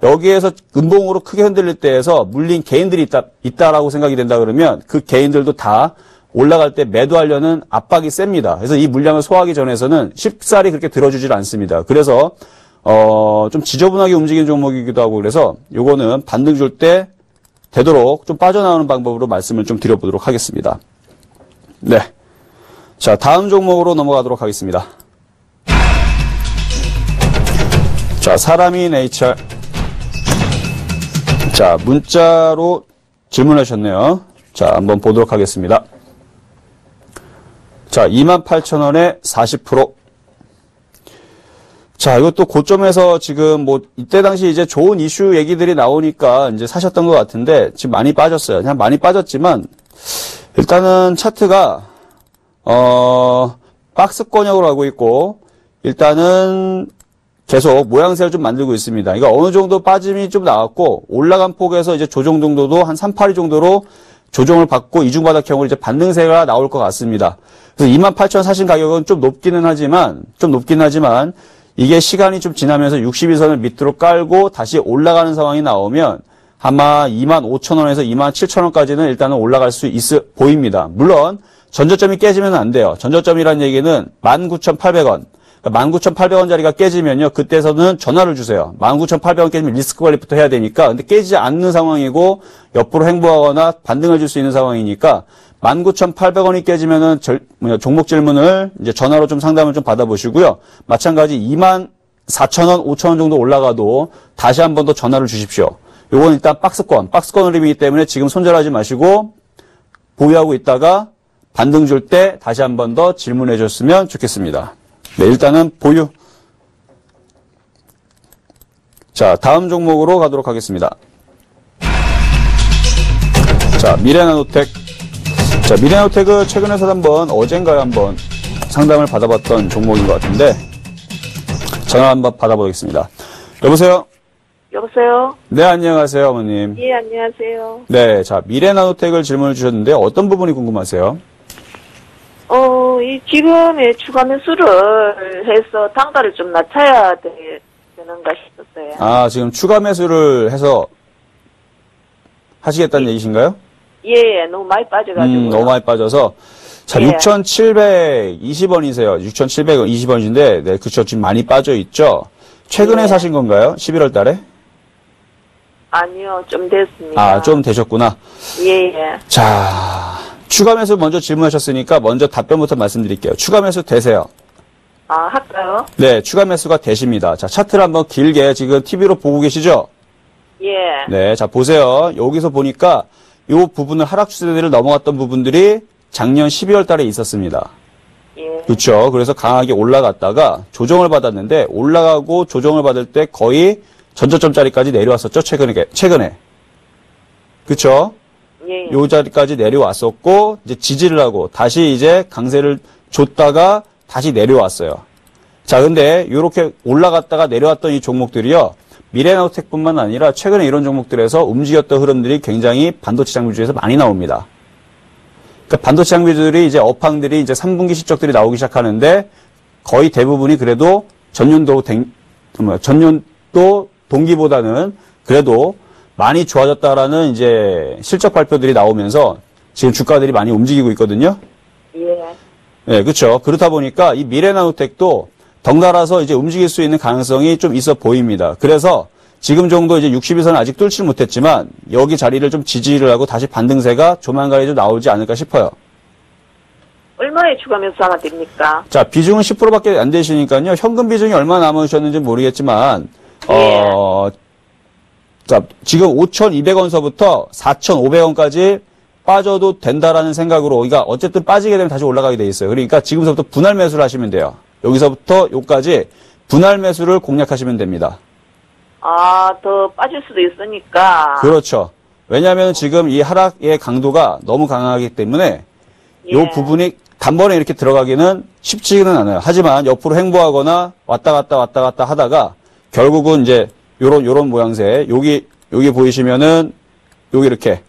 여기에서 은봉으로 크게 흔들릴 때에서 물린 개인들이 있다, 있다라고 생각이 된다 그러면 그 개인들도 다 올라갈 때 매도하려는 압박이 셉니다. 그래서 이 물량을 소화하기 전에서는 쉽사리 그렇게 들어주질 않습니다. 그래서 어, 좀 지저분하게 움직이는 종목이기도 하고 그래서 요거는 반등 줄 때 되도록 좀 빠져나오는 방법으로 말씀을 좀 드려보도록 하겠습니다. 네. 자, 다음 종목으로 넘어가도록 하겠습니다. 자, 사람이 네이처. 자, 문자로 질문하셨네요. 자, 한번 보도록 하겠습니다. 자, 28,000원에 40%. 자, 이것도 고점에서 지금 뭐, 이때 당시 이제 좋은 이슈 얘기들이 나오니까 이제 사셨던 것 같은데, 지금 많이 빠졌어요. 그냥 많이 빠졌지만, 일단은 차트가, 어, 박스권역으로 하고 있고, 일단은 계속 모양새를 좀 만들고 있습니다. 그러니까 어느 정도 빠짐이 좀 나왔고 올라간 폭에서 이제 조정 정도도 한 3, 8위 정도로 조정을 받고 이중바닥형으로 이제 반등세가 나올 것 같습니다. 그래서 28,000 사신 가격은 좀 높기는 하지만 좀 높긴 하지만 이게 시간이 좀 지나면서 62선을 밑으로 깔고 다시 올라가는 상황이 나오면 아마 25,000원에서 27,000원까지는 일단은 올라갈 수 있어 보입니다. 물론 전저점이 깨지면 안 돼요. 전저점이라는 얘기는 19,800원. 19,800원짜리가 깨지면요. 그때서는 전화를 주세요. 19,800원 깨지면 리스크 관리부터 해야 되니까. 근데 깨지지 않는 상황이고 옆으로 행보하거나 반등을 줄수 있는 상황이니까 19,800원이 깨지면은 절, 종목 질문을 이제 전화로 좀 상담을 좀 받아보시고요. 마찬가지 24,000원, 5,000원 정도 올라가도 다시 한 번 더 전화를 주십시오. 요건 일단 박스권, 박스권 흐름이기 때문에 지금 손절하지 마시고 보유하고 있다가 반등 줄 때 다시 한 번 더 질문해 줬으면 좋겠습니다. 네, 일단은 보유. 자, 다음 종목으로 가도록 하겠습니다. 자, 미래나노텍. 자, 미래나노텍은 최근에서 한번 어젠가에 한번 상담을 받아봤던 종목인 것 같은데 전화 한번 받아보겠습니다. 여보세요? 여보세요? 네, 안녕하세요, 어머님. 예, 안녕하세요. 네, 자, 미래나노텍을 질문을 주셨는데 어떤 부분이 궁금하세요? 어, 이 지금의 추가 매수를 해서 단가를 좀 낮춰야 되, 되는가 싶었어요. 아, 지금 추가 매수를 해서 하시겠다는 얘기신가요? 예, 너무 많이 빠져가지고. 음, 너무 많이 빠져서. 자, 예. 6,720원이세요. 6,720원인데, 네, 그쵸. 지금 많이 빠져 있죠? 최근에 예. 사신 건가요? 11월 달에? 아니요, 좀 됐습니다. 아, 좀 되셨구나. 예, 예. 자, 추가 매수 먼저 질문하셨으니까 먼저 답변부터 말씀드릴게요. 추가 매수 되세요. 아, 할까요? 네, 추가 매수가 되십니다. 자, 차트를 한번 길게 지금 TV로 보고 계시죠? 예. 네, 자 보세요. 여기서 보니까 이 부분을 하락 추세대를 넘어갔던 부분들이 작년 12월 달에 있었습니다. 예. 그렇죠. 그래서 강하게 올라갔다가 조정을 받았는데 올라가고 조정을 받을 때 거의 전저점짜리까지 내려왔었죠. 최근에 최근에. 그렇죠. 예. 요 자리까지 내려왔었고 이제 지지를 하고 다시 이제 강세를 줬다가 다시 내려왔어요. 자, 근데 이렇게 올라갔다가 내려왔던 이 종목들이요. 미래나우텍뿐만 아니라 최근에 이런 종목들에서 움직였던 흐름들이 굉장히 반도체 장비 중에서 많이 나옵니다. 그러니까 반도체 장비들이 이제 업황들이 이제 3분기 실적들이 나오기 시작하는데 거의 대부분이 그래도 전년도 된- 뭐야, 전년도 동기보다는 그래도 많이 좋아졌다라는 이제 실적 발표들이 나오면서 지금 주가들이 많이 움직이고 있거든요. 예. 네, 그렇죠. 그렇다 보니까 이 미래나우텍도 덩달아서 이제 움직일 수 있는 가능성이 좀 있어 보입니다. 그래서 지금 정도 이제 60일선 아직 뚫지 못했지만 여기 자리를 좀 지지를 하고 다시 반등세가 조만간에 좀 나오지 않을까 싶어요. 얼마에 추가 매수 하나 됩니까? 자, 비중은 10%밖에 안 되시니까요. 현금 비중이 얼마나 남으셨는지 모르겠지만, 어, 자, 지금 5,200원서부터 4,500원까지 빠져도 된다라는 생각으로, 그러니까 어쨌든 빠지게 되면 다시 올라가게 돼 있어요. 그러니까 지금서부터 분할 매수를 하시면 돼요. 여기서부터 여기까지 분할 매수를 공략하시면 됩니다. 아, 더 빠질 수도 있으니까. 그렇죠. 왜냐하면 지금 이 하락의 강도가 너무 강하기 때문에 요 예. 부분이 단번에 이렇게 들어가기는 쉽지는 않아요. 하지만 옆으로 행보하거나 왔다 갔다 왔다 갔다 하다가 결국은 이제 요런 요런 모양새 여기 여기 보이시면은 여기 이렇게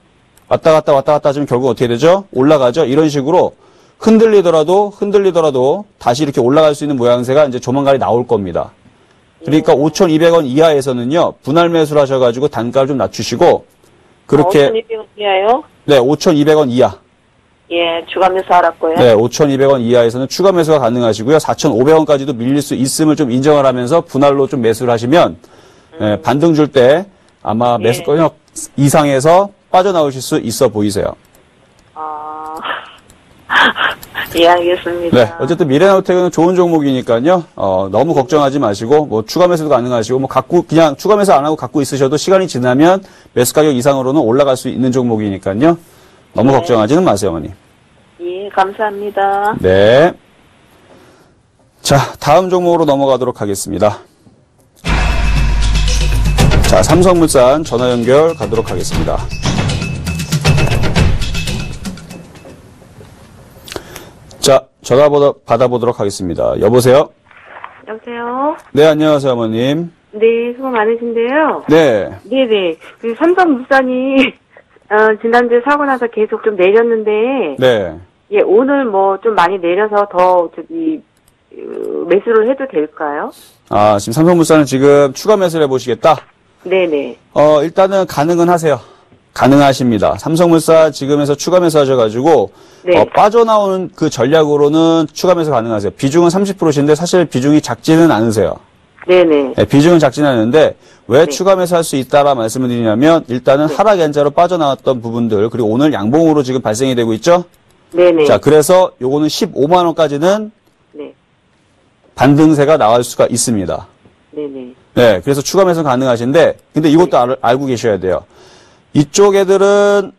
왔다 갔다 왔다 갔다 하시면 결국 어떻게 되죠? 올라가죠. 이런 식으로 흔들리더라도 흔들리더라도 다시 이렇게 올라갈 수 있는 모양새가 이제 조만간에 나올 겁니다. 그러니까 예. 5,200원 이하에서는요 분할 매수를 하셔가지고 단가를 좀 낮추시고 그렇게 5,200원 이하요? 네 5,200원 이하 예, 추가 매수 하라고요? 네, 5,200원 이하에서는 추가 매수가 가능하시고요. 4,500원까지도 밀릴 수 있음을 좀 인정을 하면서 분할로 좀 매수를 하시면 예, 반등 줄 때 아마 예. 매수권역 이상에서 빠져나오실 수 있어 보이세요. 아, 예, 알겠습니다. 네, 어쨌든 미래나우텍은 좋은 종목이니까요. 어, 너무 걱정하지 마시고 뭐 추가 매수도 가능하시고 뭐 갖고 그냥 추가 매수 안 하고 갖고 있으셔도 시간이 지나면 매수 가격 이상으로는 올라갈 수 있는 종목이니까요. 너무 네. 걱정하지는 마세요, 어머니. 예, 감사합니다. 네. 자, 다음 종목으로 넘어가도록 하겠습니다. 자, 삼성물산 전화 연결 가도록 하겠습니다. 자, 전화 받아, 받아 보도록 하겠습니다. 여보세요? 여보세요? 네, 안녕하세요, 어머님. 네, 수고 많으신데요. 네. 네네. 그 삼성물산이, 어, 지난주에 사고 나서 계속 좀 내렸는데, 네. 예, 오늘 뭐 좀 많이 내려서 더 저기, 어, 매수를 해도 될까요? 아, 지금 삼성물산은 지금 추가 매수를 해보시겠다? 네네. 어, 일단은 가능은 하세요. 가능하십니다. 삼성물산 지금에서 추가 매수 하셔가지고, 네. 어, 빠져나오는 그 전략으로는 추가 매수 가능하세요. 비중은 30%신데 사실 비중이 작지는 않으세요. 네네. 네, 비중은 작지는 않은데 왜 네. 추가 매수 할 수 있다라 말씀을 드리냐면 일단은 하락 연자로 빠져나왔던 부분들 그리고 오늘 양봉으로 지금 발생이 되고 있죠. 네네. 자, 그래서 요거는 15만 원까지는 네. 반등세가 나올 수가 있습니다. 네네. 네, 그래서 추가 매수 가능하신데, 근데 이것도 알, 알고 계셔야 돼요. 이쪽 애들은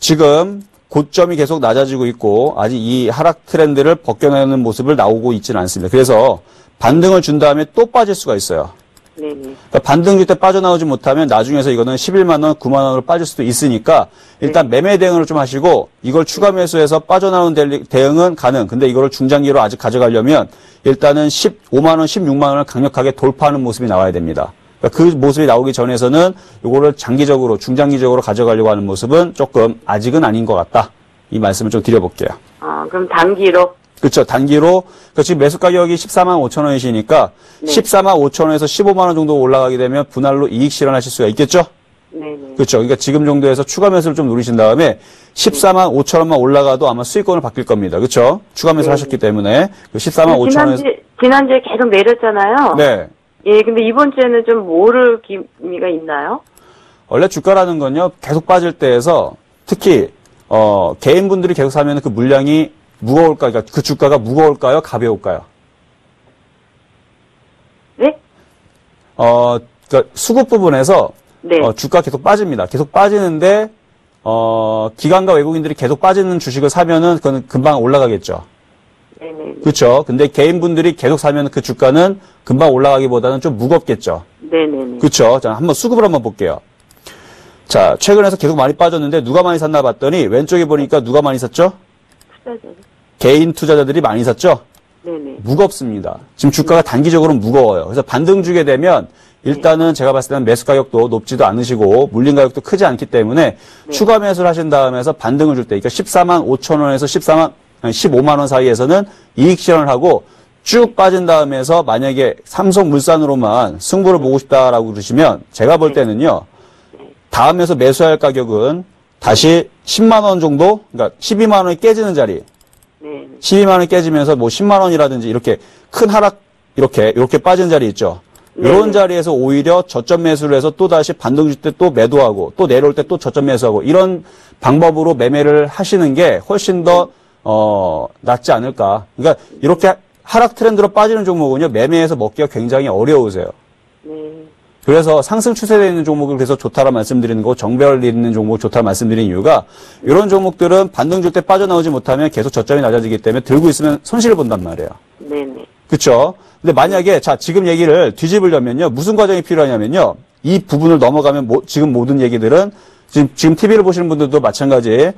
지금 고점이 계속 낮아지고 있고, 아직 이 하락 트렌드를 벗겨내는 모습을 나오고 있지는 않습니다. 그래서 반등을 준 다음에 또 빠질 수가 있어요. 그러니까 반등 줄때 빠져나오지 못하면 나중에서 이거는 11만 원, 9만 원으로 빠질 수도 있으니까 일단 매매 대응을 좀 하시고 이걸 추가 매수해서 빠져나오는 대- 대응은 가능. 근데 이거를 중장기로 아직 가져가려면 일단은 15만 원, 16만 원을 강력하게 돌파하는 모습이 나와야 됩니다. 그러니까 그 모습이 나오기 전에서는 이거를 장기적으로, 중장기적으로 가져가려고 하는 모습은 조금 아직은 아닌 것 같다. 이 말씀을 좀 드려볼게요. 아, 그럼 단기로? 그렇죠. 단기로 그 지금 매수 가격이 14만 5천 원이시니까 네. 14만 5천 원에서 15만 원 정도 올라가게 되면 분할로 이익 실현하실 수가 있겠죠. 네네. 그렇죠. 그러니까 지금 정도에서 추가 매수를 좀 누리신 다음에 14만 5천 원만 올라가도 아마 수익권을 바뀔 겁니다. 그렇죠. 추가 매수 네. 하셨기 때문에 그 14만 5천 원에서 지난주, 지난주에 계속 내렸잖아요. 네. 예, 근데 이번 주에는 좀 모를 기미가 있나요? 원래 주가라는 건요 계속 빠질 때에서 특히 어 개인분들이 계속 사면 그 물량이 무거울까 그러니까 그 주가가 무거울까요 가벼울까요? 네? 어 그러니까 수급 부분에서 네. 어, 주가 계속 빠집니다. 계속 빠지는데 어, 기관과 외국인들이 계속 빠지는 주식을 사면은 그건 금방 올라가겠죠. 네네. 그렇죠. 근데 개인분들이 계속 사면 그 주가는 금방 올라가기보다는 좀 무겁겠죠. 네네네. 그렇죠. 자, 한번 수급을 한번 볼게요. 자, 최근에서 계속 많이 빠졌는데 누가 많이 샀나 봤더니 왼쪽에 보니까 누가 많이 샀죠? 투자자. 개인 투자자들이 많이 샀죠? 네네. 무겁습니다. 지금 주가가 단기적으로 무거워요. 그래서 반등 주게 되면 일단은 제가 봤을 때는 매수 가격도 높지도 않으시고 물린 가격도 크지 않기 때문에 추가 매수를 하신 다음에서 반등을 줄 때, 그러니까 14만 5천 원에서 14만, 아니, 15만 원 사이에서는 이익 실현을 하고 쭉 빠진 다음에서 만약에 삼성물산으로만 승부를 보고 싶다라고 그러시면 제가 볼 때는요, 다음에서 매수할 가격은 다시 10만 원 정도, 그러니까 12만 원이 깨지는 자리, 네. 12만 원이 깨지면서 뭐 10만 원이라든지 이렇게 큰 하락 이렇게 이렇게 빠진 자리 있죠. 이런 네. 자리에서 오히려 저점 매수를 해서 또 다시 반등 줄 때 또 매도하고 또 내려올 때 또 저점 매수하고 이런 방법으로 매매를 하시는 게 훨씬 더 어, 낫지 않을까. 그러니까 이렇게 하락 트렌드로 빠지는 종목은요 매매해서 먹기가 굉장히 어려우세요. 네. 그래서 상승 추세되어 있는 종목을 그래서 좋다라 말씀드리는 거고 정배열 있는 종목 좋다라 말씀드리는 이유가 이런 종목들은 반등 줄 때 빠져나오지 못하면 계속 저점이 낮아지기 때문에 들고 있으면 손실을 본단 말이에요. 네네. 그렇죠? 근데 만약에 자 지금 얘기를 뒤집으려면요 무슨 과정이 필요하냐면요 이 부분을 넘어가면 모- 지금 모든 얘기들은 지금 지금 TV를 보시는 분들도 마찬가지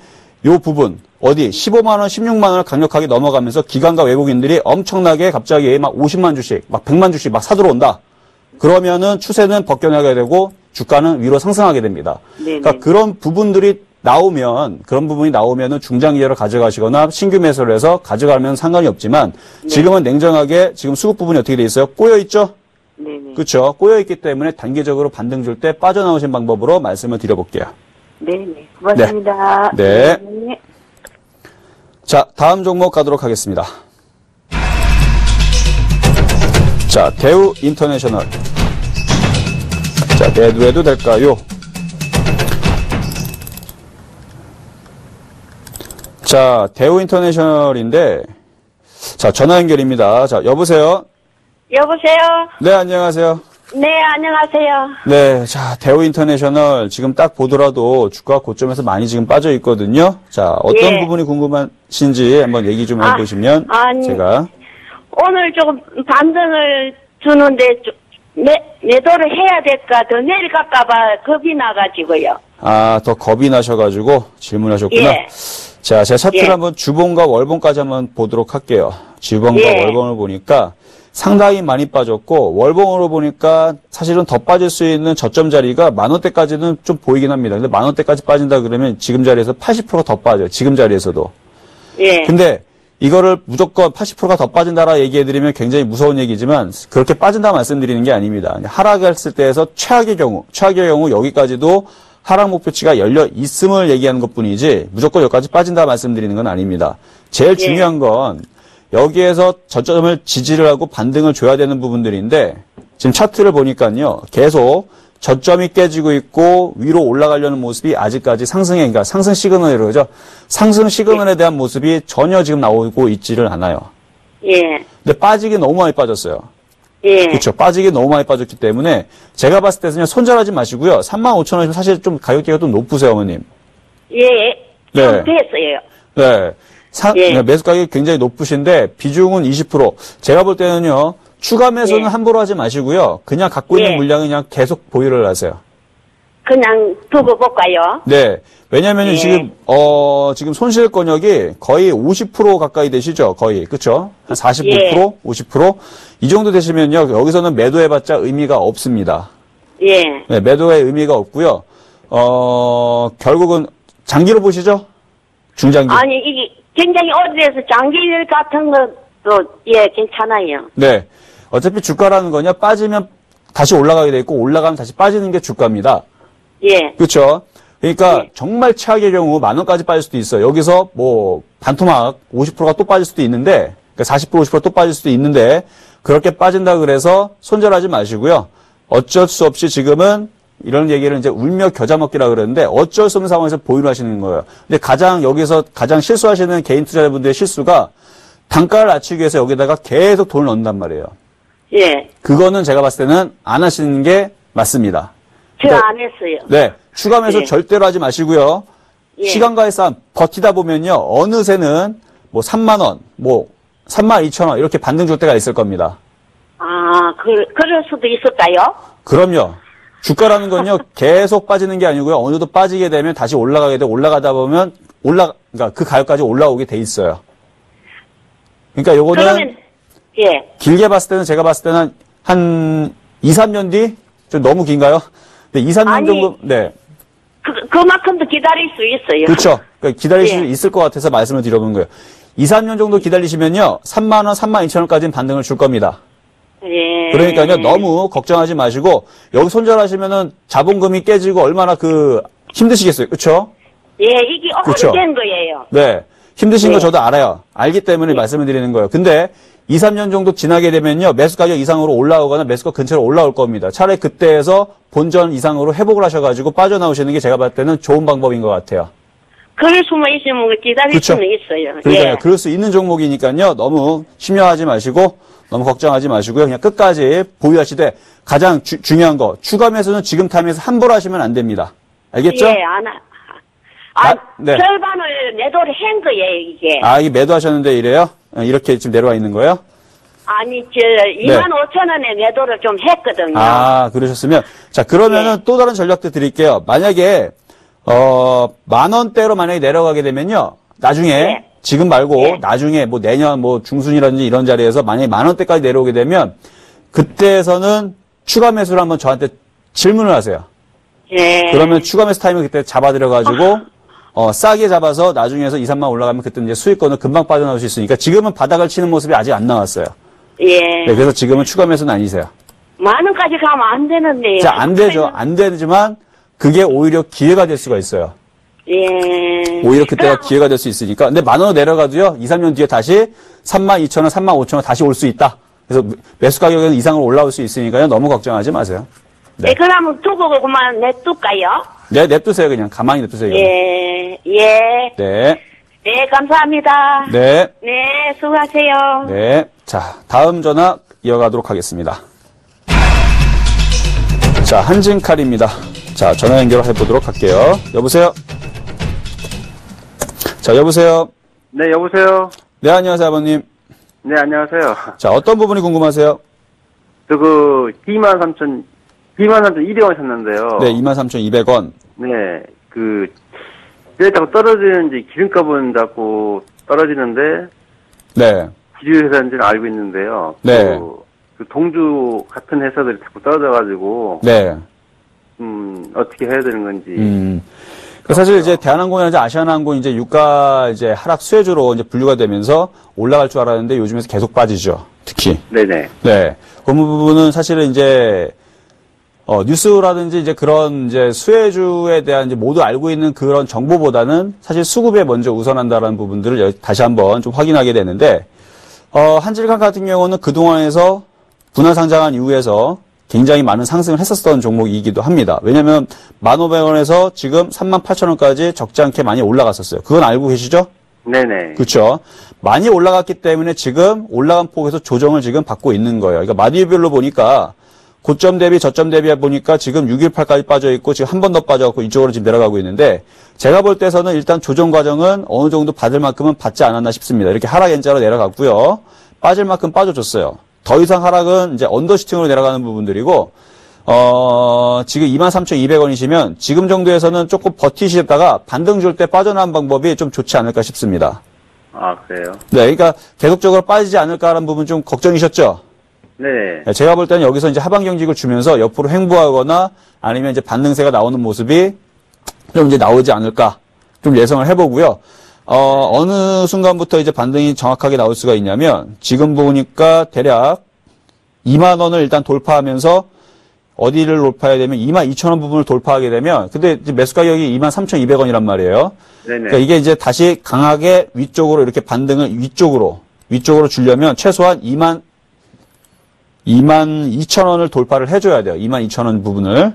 요 부분 어디 15만 원, 16만 원을 강력하게 넘어가면서 기관과 외국인들이 엄청나게 갑자기 막 50만 주씩, 막 100만 주씩 막 사들어온다. 그러면은 추세는 벗겨나게 되고 주가는 위로 상승하게 됩니다. 네네. 그러니까 그런 부분들이 나오면 그런 부분이 나오면은 중장기로 가져가시거나 신규 매수를 해서 가져가면 상관이 없지만 지금은 냉정하게 지금 수급 부분이 어떻게 돼 있어요? 꼬여 있죠? 네네. 그렇죠. 꼬여 있기 때문에 단기적으로 반등 줄 때 빠져나오신 방법으로 말씀을 드려볼게요. 네네. 고맙습니다. 네. 네. 자, 다음 종목 가도록 하겠습니다. 자, 대우 인터내셔널. 자, 매도해도 될까요? 자, 대우 인터내셔널인데, 자, 전화 연결입니다. 자, 여보세요? 여보세요? 네, 안녕하세요. 네, 안녕하세요. 네, 자, 대우 인터내셔널 지금 딱 보더라도 주가 고점에서 많이 지금 빠져 있거든요. 자, 어떤 예. 부분이 궁금하신지 한번 얘기 좀 아, 해보시면 아니. 제가 오늘 조금 반등을 주는데 좀 매, 매도를 해야 될까 더 내려갈까봐 겁이 나가지고요. 아, 더 겁이 나셔가지고 질문하셨구나. 예. 자, 제가 차트를 예. 한번 주봉과 월봉까지 한번 보도록 할게요. 주봉과 예. 월봉을 보니까 상당히 많이 빠졌고 월봉으로 보니까 사실은 더 빠질 수 있는 저점 자리가 만 원대까지는 좀 보이긴 합니다. 근데 만 원대까지 빠진다 그러면 지금 자리에서 80%가 더 빠져요. 지금 자리에서도. 예. 근데 이거를 무조건 80%가 더 빠진다라 얘기해드리면 굉장히 무서운 얘기지만 그렇게 빠진다 말씀드리는 게 아닙니다. 하락했을 때에서 최악의 경우, 최악의 경우 여기까지도 하락 목표치가 열려 있음을 얘기하는 것 뿐이지 무조건 여기까지 빠진다 말씀드리는 건 아닙니다. 제일 중요한 건 여기에서 저점을 지지를 하고 반등을 줘야 되는 부분들인데 지금 차트를 보니까요. 계속 저점이 깨지고 있고 위로 올라가려는 모습이 아직까지 상승에 그러니까 상승 시그널이라고 그러죠. 상승 시그널에 대한 모습이 전혀 지금 나오고 있지를 않아요. 예. 근데 빠지기 너무 많이 빠졌어요. 예. 그렇죠. 빠지기 너무 많이 빠졌기 때문에 제가 봤을 때는요. 손절하지 마시고요. 3만 5천 원이면 사실 좀 가격대가 좀 높으세요, 어머님. 예. 네. 좀 됐어요. 네. 사- 예. 네, 매수 가격이 굉장히 높으신데 비중은 20%. 제가 볼 때는요. 추가 매수는 예. 함부로 하지 마시고요. 그냥 갖고 있는 예. 물량은 그냥 계속 보유를 하세요. 그냥 두고 볼까요? 네. 왜냐면요, 예. 지금, 어, 지금 손실 권역이 거의 50% 가까이 되시죠? 거의. 그쵸? 한 45%? 예. 50%? 이 정도 되시면요, 여기서는 매도해 봤자 의미가 없습니다. 예. 네, 매도의 의미가 없고요. 어, 결국은 장기로 보시죠? 중장기. 아니, 이게 굉장히 오래돼서 장기일 같은 것도, 예, 괜찮아요. 네. 어차피 주가라는 거냐, 빠지면 다시 올라가게 돼 있고, 올라가면 다시 빠지는 게 주가입니다. 예. 그렇죠? 그러니까 네. 정말 최악의 경우 만 원까지 빠질 수도 있어요. 여기서 뭐 반토막 50%가 또 빠질 수도 있는데, 그러니까 40% 50%또 빠질 수도 있는데 그렇게 빠진다 그래서 손절하지 마시고요. 어쩔 수 없이 지금은 이런 얘기를 이제 울며 겨자 먹기라 그러는데 어쩔 수 없는 상황에서 보유를 하시는 거예요. 근데 가장 여기서 가장 실수하시는 개인 투자자분들의 실수가 단가를 낮추기 위해서 여기다가 계속 돈을 넣는단 말이에요. 예. 그거는 제가 봤을 때는 안 하시는 게 맞습니다. 저 네. 안 했어요. 네. 추가 매수 예. 절대로 하지 마시고요. 예. 시간과의 싸움 버티다 보면요. 어느새는 뭐 3만 원, 뭐 3만 2천 원 이렇게 반등 줄 때가 있을 겁니다. 아, 그, 그럴 수도 있을까요? 그럼요. 주가라는 건요. 계속 빠지는 게 아니고요. 어느 정도 빠지게 되면 다시 올라가게 되고 올라가다 보면 올라 그러니까 그 가격까지 올라오게 돼 있어요. 그러니까 요거는 그러면, 예. 길게 봤을 때는 제가 봤을 때는 한 2, 3년 뒤? 좀 너무 긴가요? 네, 2, 3년 아니, 정도 네. 그, 그만큼도 기다릴 수 있어요. 그렇죠. 그러니까 기다릴 수 예. 있을 것 같아서 말씀을 드려본 거예요. 2, 3년 정도 기다리시면요. 3만 원, 3만 2천 원까지는 반등을 줄 겁니다. 예. 그러니까요. 너무 걱정하지 마시고 여기 손절하시면은 자본금이 깨지고 얼마나 그 힘드시겠어요. 그렇죠? 예, 이게. 오래된 거예요. 네. 힘드신 거 네. 저도 알아요. 알기 때문에 말씀을 드리는 거예요. 근데 2, 3년 정도 지나게 되면요. 매수 가격 이상으로 올라오거나 매수가 근처로 올라올 겁니다. 차라리 그때에서 본전 이상으로 회복을 하셔가지고 빠져나오시는 게 제가 봤을 때는 좋은 방법인 것 같아요. 그럴 수만 있으면 기다릴 그쵸. 수는 있어요. 그러니까요. 예. 그럴 수 있는 종목이니까요. 너무 심려하지 마시고 너무 걱정하지 마시고요. 그냥 끝까지 보유하시되 가장 주- 중요한 거 추가 매수는 지금 타임에서 함부로 하시면 안 됩니다. 알겠죠? 예, 안, 하- 아, 아, 네. 절반을 매도를 한 거예요, 이게. 아, 이 매도하셨는데 이래요? 어, 이렇게 지금 내려와 있는 거예요? 아니, 저, 2만 5천 원에 매도를 좀 했거든요. 네. 아, 그러셨으면 자, 그러면은 네. 또 다른 전략도 드릴게요. 만약에 어, 만 원대로 만약에 내려가게 되면요. 나중에 네. 지금 말고 네. 나중에 뭐 내년 뭐 중순이라든지 이런 자리에서 만약에 만 원대까지 내려오게 되면 그때에서는 추가 매수를 한번 저한테 질문을 하세요. 예. 그러면 추가 매수 타임을 그때 잡아드려가지고 어, 싸게 잡아서 나중에서 2, 3만 올라가면 그때 이제 수익권을 금방 빠져나올 수 있으니까 지금은 바닥을 치는 모습이 아직 안 나왔어요. 예. 네, 그래서 지금은 추가 매수는 아니세요. 만 원까지 가면 안 되는데요. 자, 안 되죠. 안 되지만 그게 오히려 기회가 될 수가 있어요. 예. 오히려 그때가 그럼- 기회가 될 수 있으니까. 근데 만 원으로 내려가도요. 2, 3년 뒤에 다시 3만 2천 원, 3만 5천 원 다시 올 수 있다. 그래서 매수 가격은 이상으로 올라올 수 있으니까요. 너무 걱정하지 마세요. 네. 예, 그러면 두고 그만 냅둘까요? 네, 냅두세요. 그냥 가만히 냅두세요. 예, 예. 네. 네, 감사합니다. 네. 네, 수고하세요. 네. 자, 다음 전화 이어가도록 하겠습니다. 자, 한진칼입니다. 자, 전화 연결해 보도록 할게요. 여보세요? 자, 여보세요? 네, 여보세요? 네, 안녕하세요, 아버님. 네, 안녕하세요. 자, 어떤 부분이 궁금하세요? 저 그, 23,000, 23,200원 샀는데요. 네, 23,200원. 네, 그, 왜 자꾸 떨어지는지 기름값은 자꾸 떨어지는데, 네. 기준회사인지는 알고 있는데요. 네. 그 그 동주 같은 회사들이 자꾸 떨어져가지고 네. 음 어떻게 해야 되는 건지 음. 그 사실 이제 대한항공이나 이제 아시아나항공 이제 유가 이제 하락 수혜주로 이제 분류가 되면서 올라갈 줄 알았는데 요즘에서 계속 빠지죠. 특히. 네네 네. 그 부분은 사실은 이제 어, 뉴스라든지 이제 그런 이제 수혜주에 대한 이제 모두 알고 있는 그런 정보보다는 사실 수급에 먼저 우선한다라는 부분들을 여- 다시 한번 좀 확인하게 되는데 어, 한질강 같은 경우는 그동안에서 분할 상장한 이후에서 굉장히 많은 상승을 했었던 종목이기도 합니다. 왜냐하면 1,500원에서 지금 38,000원까지 적지 않게 많이 올라갔었어요. 그건 알고 계시죠? 네네 그렇죠. 많이 올라갔기 때문에 지금 올라간 폭에서 조정을 지금 받고 있는 거예요. 그러니까 마디별로 보니까 고점 대비 저점 대비 보니까 지금 618까지 빠져 있고 지금 한 번 더 빠져갖고 이쪽으로 지금 내려가고 있는데 제가 볼 때서는 일단 조정 과정은 어느 정도 받을 만큼은 받지 않았나 싶습니다. 이렇게 하락 N자로 내려갔고요. 빠질 만큼 빠져줬어요. 더 이상 하락은 이제 언더슈팅으로 내려가는 부분들이고 어, 지금 23,200원이시면 지금 정도에서는 조금 버티시다가 반등 줄 때 빠져나온 방법이 좀 좋지 않을까 싶습니다. 아 그래요 네, 그러니까 계속적으로 빠지지 않을까라는 부분 좀 걱정이셨죠? 네 네, 제가 볼 때는 여기서 이제 하방 경직을 주면서 옆으로 횡보하거나 아니면 이제 반등세가 나오는 모습이 좀 이제 나오지 않을까 좀 예상을 해보고요. 어, 어느 순간부터 이제 반등이 정확하게 나올 수가 있냐면 지금 보니까 대략 2만 원을 일단 돌파하면서 어디를 돌파해야 되면 2만 2천 원 부분을 돌파하게 되면 근데 이제 매수 가격이 2만 3,200원이란 말이에요. 네네 그러니까 이게 이제 다시 강하게 위쪽으로 이렇게 반등을 위쪽으로 위쪽으로 주려면 최소한 2만 2만 2천 원을 돌파를 해줘야 돼요. 2만 2천 원 부분을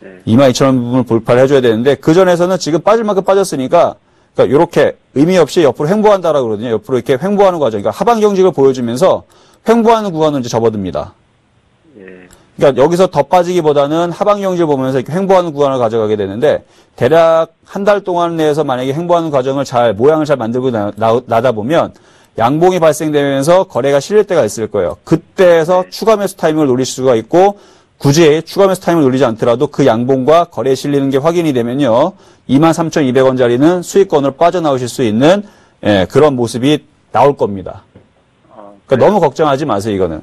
네. 2만 2천 원 부분을 돌파를 해줘야 되는데 그 전에서는 지금 빠질 만큼 빠졌으니까 그러니까 이렇게 의미 없이 옆으로 횡보한다라고 그러거든요. 옆으로 이렇게 횡보하는 과정. 그러니까 하방 경직을 보여주면서 횡보하는 구간을 이제 접어듭니다. 예. 그러니까 여기서 더 빠지기보다는 하방 경직을 보면서 이렇게 횡보하는 구간을 가져가게 되는데 대략 한 달 동안 내에서 만약에 횡보하는 과정을 잘 모양을 잘 만들고 나, 다 보면 양봉이 발생되면서 거래가 실릴 때가 있을 거예요. 그때에서 추가 매수 타이밍을 노릴 수가 있고 굳이 추가 매수 타이밍을 노리지 않더라도 그 양봉과 거래에 실리는 게 확인이 되면요. 23,200원짜리는 수익권으로 빠져나오실 수 있는 예, 그런 모습이 나올 겁니다. 아, 그러니까 너무 걱정하지 마세요, 이거는.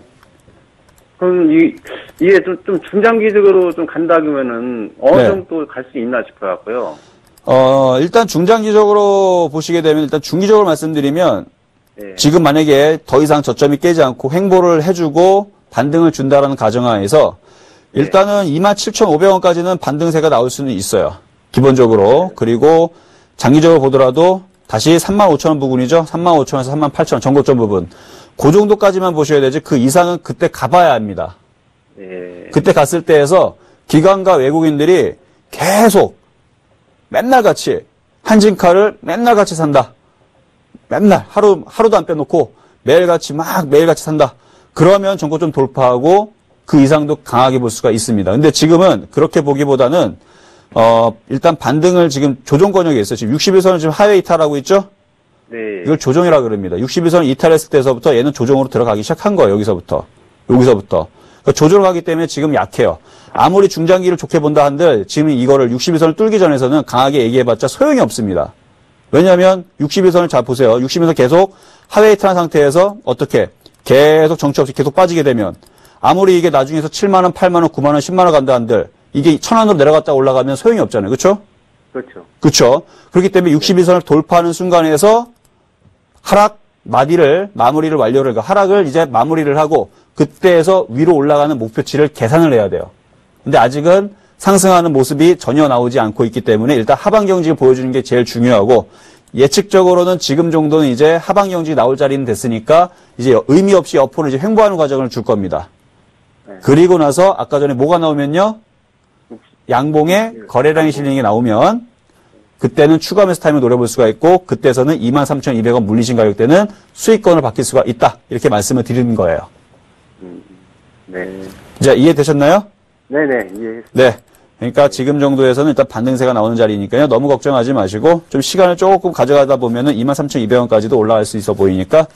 그럼 이, 이게 좀, 좀 중장기적으로 좀 간다면은 어느 네. 정도 갈수 있나 싶어갖고요. 어, 일단 중장기적으로 보시게 되면 일단 중기적으로 말씀드리면 예. 지금 만약에 더 이상 저점이 깨지 않고 횡보를 해주고 반등을 준다라는 가정하에서 일단은 27,500원까지는 반등세가 나올 수는 있어요. 기본적으로. 그리고 장기적으로 보더라도 다시 35,000원 부분이죠. 35,000원에서 38,000원 정고점 부분. 그 정도까지만 보셔야 되지 그 이상은 그때 가봐야 합니다. 예. 그때 갔을 때에서 기관과 외국인들이 계속 맨날 같이 한진카를 맨날 같이 산다. 맨날 하루 하루도 안 빼놓고 매일 같이 막 매일 같이 산다. 그러면 정고점 돌파하고 그 이상도 강하게 볼 수가 있습니다. 근데 지금은 그렇게 보기보다는 어 일단 반등을 지금 조정 권역에 있어요. 지금 61선을 지금 하회 이탈하고 있죠. 네. 이걸 조정이라 그럽니다. 61선 이탈했을 때서부터 얘는 조정으로 들어가기 시작한 거예요. 여기서부터. 여기서부터. 그러니까 조정을 하기 때문에 지금 약해요. 아무리 중장기를 좋게 본다 한들 지금 이거를 61선을 뚫기 전에서는 강하게 얘기해봤자 소용이 없습니다. 왜냐하면 61선을 잘 보세요. 61선 계속 하회에 탄 상태에서 어떻게 계속 정치 없이 계속 빠지게 되면 아무리 이게 나중에서 7만원, 8만원, 9만원, 10만원 간다 한들 이게 1000원으로 내려갔다 올라가면 소용이 없잖아요. 그렇죠? 그렇죠. 그렇죠. 그렇기 때문에 61선을 돌파하는 순간에서 하락 마디를 마무리를 완료를 그러니까 하락을 이제 마무리를 하고 그때에서 위로 올라가는 목표치를 계산을 해야 돼요. 근데 아직은 상승하는 모습이 전혀 나오지 않고 있기 때문에 일단 하방 경직을 보여주는 게 제일 중요하고 예측적으로는 지금 정도는 이제 하방 경직이 나올 자리는 됐으니까 이제 의미 없이 옆으로 이제 횡보하는 과정을 줄 겁니다. 그리고 나서 아까 전에 뭐가 나오면요? 양봉에 거래량이 실리는 게 나오면 그때는 추가 매수 타임을 노려볼 수가 있고 그때서는 23,200원 물리신 가격대는 수익권을 받길 수가 있다. 이렇게 말씀을 드리는 거예요. 네. 자, 이해되셨나요? 네네. 이해했습니다. 네. 그러니까 지금 정도에서는 일단 반등세가 나오는 자리니까요. 너무 걱정하지 마시고 좀 시간을 조금 가져가다 보면은 23,200원까지도 올라갈 수 있어 보이니까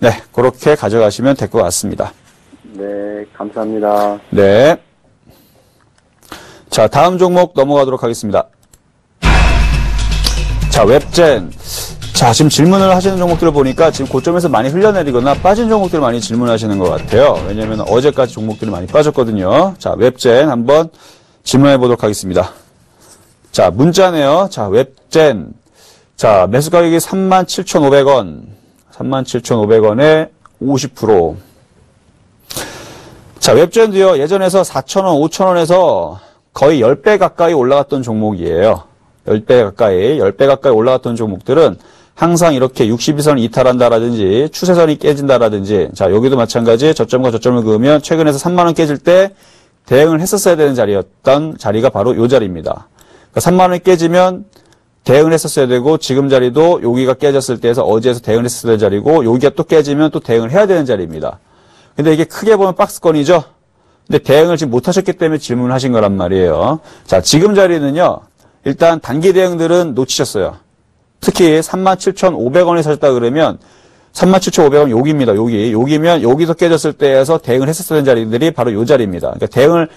네, 그렇게 가져가시면 될 것 같습니다. 네. 감사합니다. 네. 자, 다음 종목 넘어가도록 하겠습니다. 자, 웹젠. 자, 자, 지금 질문을 하시는 종목들을 보니까 지금 고점에서 많이 흘려내리거나 빠진 종목들을 많이 질문하시는 것 같아요. 왜냐면 어제까지 종목들이 많이 빠졌거든요. 자, 웹젠 한번 질문해 보도록 하겠습니다. 자, 문자네요. 자, 웹젠. 자, 매수 가격이 37,500원. 37,500원에 50%. 자, 웹젠도요, 예전에서 4,000원, 5,000원에서 거의 10배 가까이 올라갔던 종목이에요. 10배 가까이, 10배 가까이 올라갔던 종목들은 항상 이렇게 62선 이탈한다라든지 추세선이 깨진다라든지 자, 여기도 마찬가지 저점과 저점을 그으면 최근에서 3만원 깨질 때 대응을 했었어야 되는 자리였던 자리가 바로 이 자리입니다. 그러니까 3만 원이 깨지면 대응을 했었어야 되고 지금 자리도 여기가 깨졌을 때에서 어제에서 대응을 했었어야 되는 자리고 여기가 또 깨지면 또 대응을 해야 되는 자리입니다. 근데 이게 크게 보면 박스권이죠. 근데 대응을 지금 못하셨기 때문에 질문을 하신 거란 말이에요. 자, 지금 자리는요. 일단 단기 대응들은 놓치셨어요. 특히 37,500원에 사셨다 그러면 37,500원 여기입니다. 여기. 여기면 여기서 깨졌을 때에서 대응을 했었던 자리들이 바로 이 자리입니다. 그러니까 대응을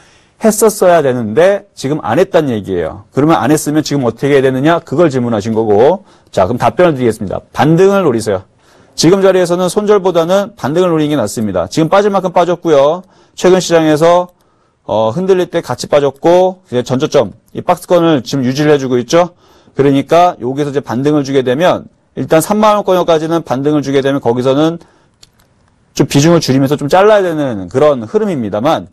했었어야 되는데 지금 안 했단 얘기예요. 그러면 안 했으면 지금 어떻게 해야 되느냐? 그걸 질문하신 거고. 자, 그럼 답변을 드리겠습니다. 반등을 노리세요. 지금 자리에서는 손절보다는 반등을 노리는 게 낫습니다. 지금 빠질 만큼 빠졌고요. 최근 시장에서 어, 흔들릴 때 같이 빠졌고 이제 전저점 이 박스권을 지금 유지를 해주고 있죠. 그러니까 여기서 이제 반등을 주게 되면 일단 3만 원권까지는 반등을 주게 되면 거기서는 좀 비중을 줄이면서 좀 잘라야 되는 그런 흐름입니다만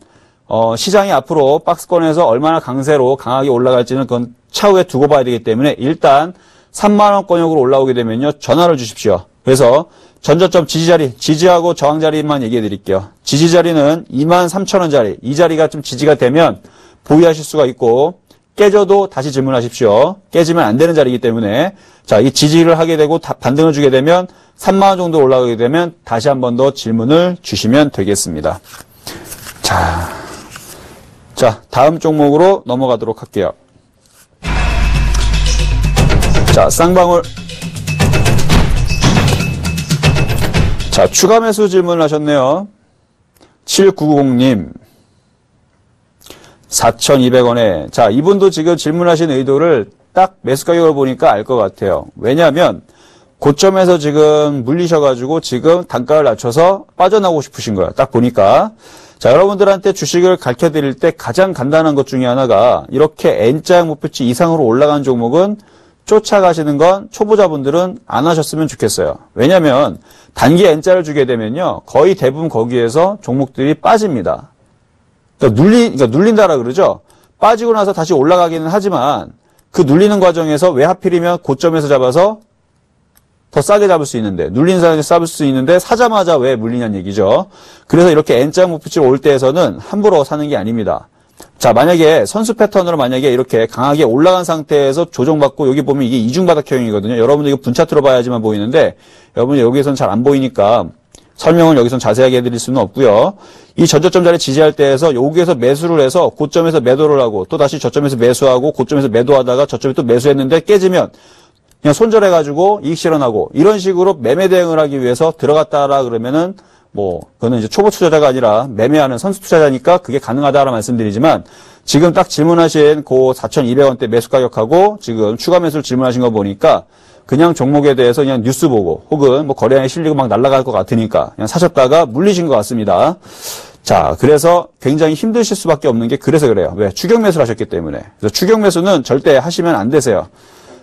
어, 시장이 앞으로 박스권에서 얼마나 강세로 강하게 올라갈지는 그건 차후에 두고 봐야 되기 때문에 일단 3만 원권역으로 올라오게 되면요 전화를 주십시오. 그래서 전저점 지지자리, 지지하고 저항자리만 얘기해 드릴게요. 지지자리는 2만 3천 원자리, 이 자리가 좀 지지가 되면 보유하실 수가 있고 깨져도 다시 질문하십시오. 깨지면 안 되는 자리이기 때문에 자, 이 지지를 하게 되고 반등을 주게 되면 3만 원 정도 올라가게 되면 다시 한 번 더 질문을 주시면 되겠습니다. 자. 자, 다음 종목으로 넘어가도록 할게요. 자, 쌍방울 자, 추가 매수 질문을 하셨네요. 7990님. 4,200원에. 자, 이분도 지금 질문하신 의도를 딱 매수 가격을 보니까 알 것 같아요. 왜냐하면 고점에서 지금 물리셔가지고 지금 단가를 낮춰서 빠져나오고 싶으신 거예요. 딱 보니까. 자, 여러분들한테 주식을 가르쳐 드릴 때 가장 간단한 것 중에 하나가 이렇게 N자 목표치 이상으로 올라간 종목은 쫓아가시는 건 초보자분들은 안 하셨으면 좋겠어요. 왜냐하면 단기 N자를 주게 되면요. 거의 대부분 거기에서 종목들이 빠집니다. 그러니까 눌리, 그러니까 눌린다라 그러죠. 빠지고 나서 다시 올라가기는 하지만 그 눌리는 과정에서 왜 하필이면 고점에서 잡아서 더 싸게 잡을 수 있는데 눌린 사람이 잡을 수 있는데 사자마자 왜 물리냐는 얘기죠. 그래서 이렇게 N자 목표치를 올 때에서는 함부로 사는 게 아닙니다. 자, 만약에 선수 패턴으로 만약에 이렇게 강하게 올라간 상태에서 조정받고 여기 보면 이게 이중바닥형이거든요. 여러분들 이거 분차트로 봐야지만 보이는데 여러분 여기에서는 잘 안 보이니까 설명을 여기서 자세하게 해드릴 수는 없고요. 이 전저점 자리 지지할 때에서 여기에서 매수를 해서 고점에서 매도를 하고 또 다시 저점에서 매수하고 고점에서 매도하다가 저점에 또 매수했는데 깨지면 그냥 손절해가지고 이익 실현하고 이런 식으로 매매 대응을 하기 위해서 들어갔다라 그러면은 뭐 그거는 이제 초보 투자자가 아니라 매매하는 선수 투자자니까 그게 가능하다라 말씀드리지만 지금 딱 질문하신 그 4,200원대 매수 가격하고 지금 추가 매수를 질문하신 거 보니까 그냥 종목에 대해서 그냥 뉴스 보고 혹은 뭐 거래량이 실리고 막 날아갈 것 같으니까 그냥 사셨다가 물리신 것 같습니다. 자, 그래서 굉장히 힘드실 수밖에 없는 게 그래서 그래요. 왜? 추격 매수를 하셨기 때문에. 그래서 추격 매수는 절대 하시면 안 되세요.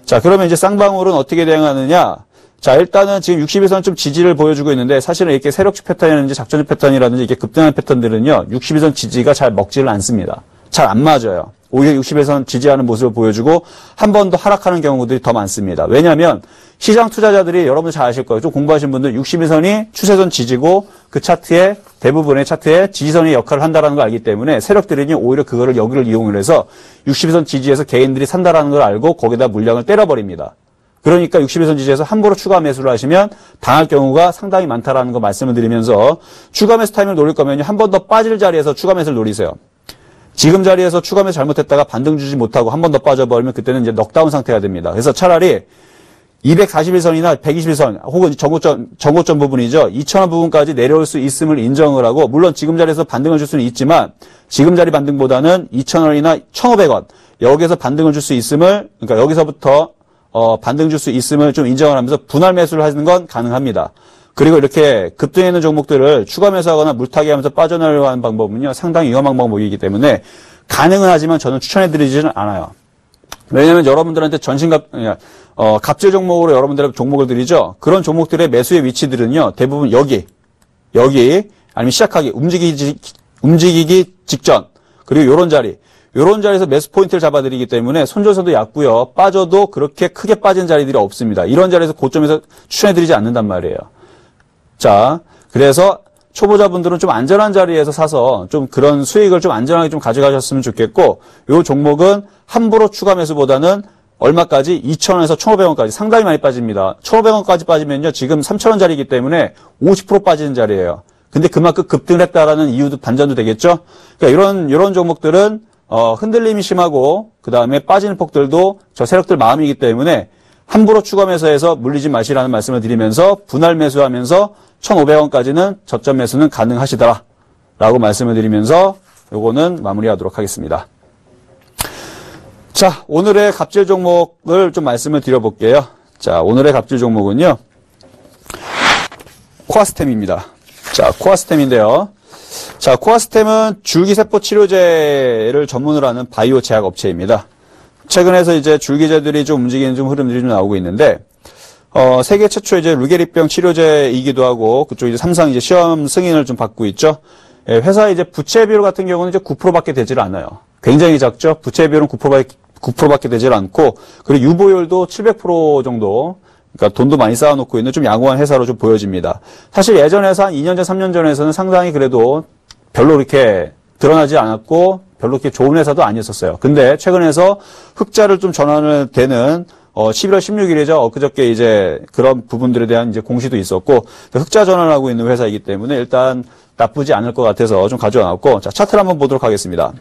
자, 그러면 이제 쌍방울은 어떻게 대응하느냐? 자, 일단은 지금 60에서는 좀 지지를 보여주고 있는데 사실은 이렇게 세력축 패턴이라든지 작전주 패턴이라든지 이렇게 급등하는 패턴들은요, 60에선 지지가 잘 먹지를 않습니다. 잘 안 맞아요. 오히려 60에선 지지하는 모습을 보여주고 한 번 더 하락하는 경우들이 더 많습니다. 왜냐하면 시장 투자자들이 여러분들 잘 아실 거예요. 좀 공부하신 분들 60에선이 추세선 지지고 그 차트에 대부분의 차트에 지지선의 역할을 한다는 걸 알기 때문에 세력들이 오히려 그거를 여기를 이용을 해서 60에선 지지에서 개인들이 산다라는 걸 알고 거기다 물량을 때려버립니다. 그러니까 60일선 지지에서 함부로 추가 매수를 하시면 당할 경우가 상당히 많다라는 거 말씀을 드리면서 추가 매수 타이밍을 노릴 거면 한 번 더 빠질 자리에서 추가 매수를 노리세요. 지금 자리에서 추가 매수 잘못했다가 반등 주지 못하고 한 번 더 빠져버리면 그때는 이제 넉다운 상태가 됩니다. 그래서 차라리 241선이나 121선 혹은 정고점, 정고점 부분이죠. 2천원 부분까지 내려올 수 있음을 인정을 하고 물론 지금 자리에서 반등을 줄 수는 있지만 지금 자리 반등보다는 2천원이나 1,500원 여기에서 반등을 줄 수 있음을 그러니까 여기서부터 어, 반등 줄 수 있음을 좀 인정을 하면서 분할 매수를 하는 건 가능합니다. 그리고 이렇게 급등해 있는 종목들을 추가 매수하거나 물타기 하면서 빠져나가려고 하는 방법은요, 상당히 위험한 방법이기 때문에 가능은 하지만 저는 추천해드리지는 않아요. 왜냐하면 여러분들한테 전신갑, 어, 갑질 종목으로 여러분들에게 종목을 드리죠. 그런 종목들의 매수의 위치들은요, 대부분 여기, 여기, 아니면 시작하기, 움직이기, 움직이기 직전, 그리고 요런 자리, 요런 자리에서 매수 포인트를 잡아드리기 때문에 손절서도 얕고요. 빠져도 그렇게 크게 빠진 자리들이 없습니다. 이런 자리에서 고점에서 추천해드리지 않는단 말이에요. 자, 그래서 초보자분들은 좀 안전한 자리에서 사서 좀 그런 수익을 좀 안전하게 좀 가져가셨으면 좋겠고, 요 종목은 함부로 추가 매수보다는 얼마까지? 2,000원에서 1,500원까지 상당히 많이 빠집니다. 1,500원까지 빠지면요. 지금 3,000원짜리이기 때문에 50% 빠지는 자리예요. 근데 그만큼 급등을 했다라는 이유도 반전도 되겠죠? 그러니까 이런, 이런 종목들은, 어, 흔들림이 심하고, 그 다음에 빠지는 폭들도 저 세력들 마음이기 때문에 함부로 추가 매수해서 물리지 마시라는 말씀을 드리면서 분할 매수하면서 1,500원까지는 저점 매수는 가능하시더라. 라고 말씀을 드리면서 요거는 마무리하도록 하겠습니다. 자, 오늘의 갑질 종목을 좀 말씀을 드려볼게요. 자, 오늘의 갑질 종목은요. 코아스템입니다. 자, 코아스템인데요. 자, 코아스템은 줄기세포 치료제를 전문으로 하는 바이오 제약 업체입니다. 최근에서 이제 줄기제들이 좀 움직이는 좀 흐름들이 좀 나오고 있는데, 어, 세계 최초 이제 루게리병 치료제이기도 하고, 그쪽 이제 삼상 이제 시험 승인을 좀 받고 있죠. 예, 회사 이제 부채 비율 같은 경우는 이제 9%밖에 되질 않아요. 굉장히 작죠. 부채 비율은 9%밖에 9%밖에 되질 않고, 그리고 유보율도 700% 정도, 그러니까 돈도 많이 쌓아놓고 있는 좀 양호한 회사로 좀 보여집니다. 사실 예전에서 한 2년 전, 3년 전에서는 상당히 그래도 별로 이렇게 드러나지 않았고, 별로 이렇게 좋은 회사도 아니었었어요. 근데 최근에서 흑자를 좀 전환을 되는 어, 11월 16일이죠. 엊그저께 이제 그런 부분들에 대한 이제 공시도 있었고, 흑자 전환하고 있는 회사이기 때문에 일단 나쁘지 않을 것 같아서 좀 가져왔고, 자, 차트를 한번 보도록 하겠습니다.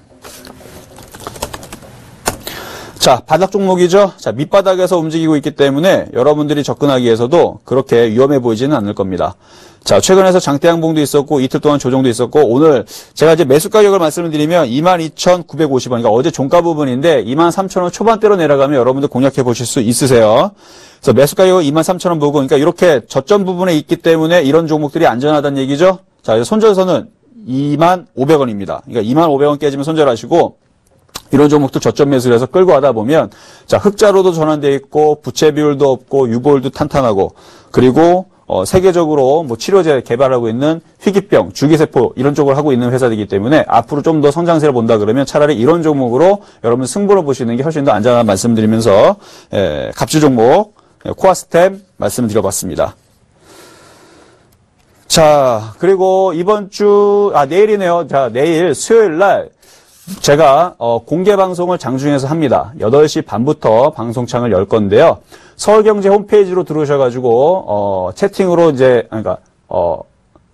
자, 바닥 종목이죠. 자, 밑바닥에서 움직이고 있기 때문에 여러분들이 접근하기 위해서도 그렇게 위험해 보이지는 않을 겁니다. 자, 최근에서 장대 양봉도 있었고 이틀 동안 조정도 있었고 오늘 제가 이제 매수 가격을 말씀을 드리면 22,950원. 그러니까 어제 종가 부분인데 23,000원 초반대로 내려가면 여러분들 공략해 보실 수 있으세요. 그래서 매수 가격을 23,000원 보고 그러니까 이렇게 저점 부분에 있기 때문에 이런 종목들이 안전하다는 얘기죠. 자, 손절선은 25,500원입니다. 그러니까 25,500원 깨지면 손절하시고 이런 종목도 저점 매수를 해서 끌고 가다 보면 자 흑자로도 전환돼 있고 부채 비율도 없고 유보율도 탄탄하고 그리고 어, 세계적으로 뭐 치료제 개발하고 있는 희귀병, 줄기세포 이런 쪽을 하고 있는 회사이기 때문에 앞으로 좀 더 성장세를 본다 그러면 차라리 이런 종목으로 여러분 승부를 보시는 게 훨씬 더 안전한 말씀드리면서 에, 갑질 종목 코아스템 말씀드려봤습니다. 자 그리고 이번 주 아 내일이네요. 자 내일 수요일 날 제가 어, 공개 방송을 장중에서 합니다. 8시 반부터 방송창을 열 건데요. 서울경제 홈페이지로 들어오셔가지고 어, 채팅으로 이제 그러니까 어,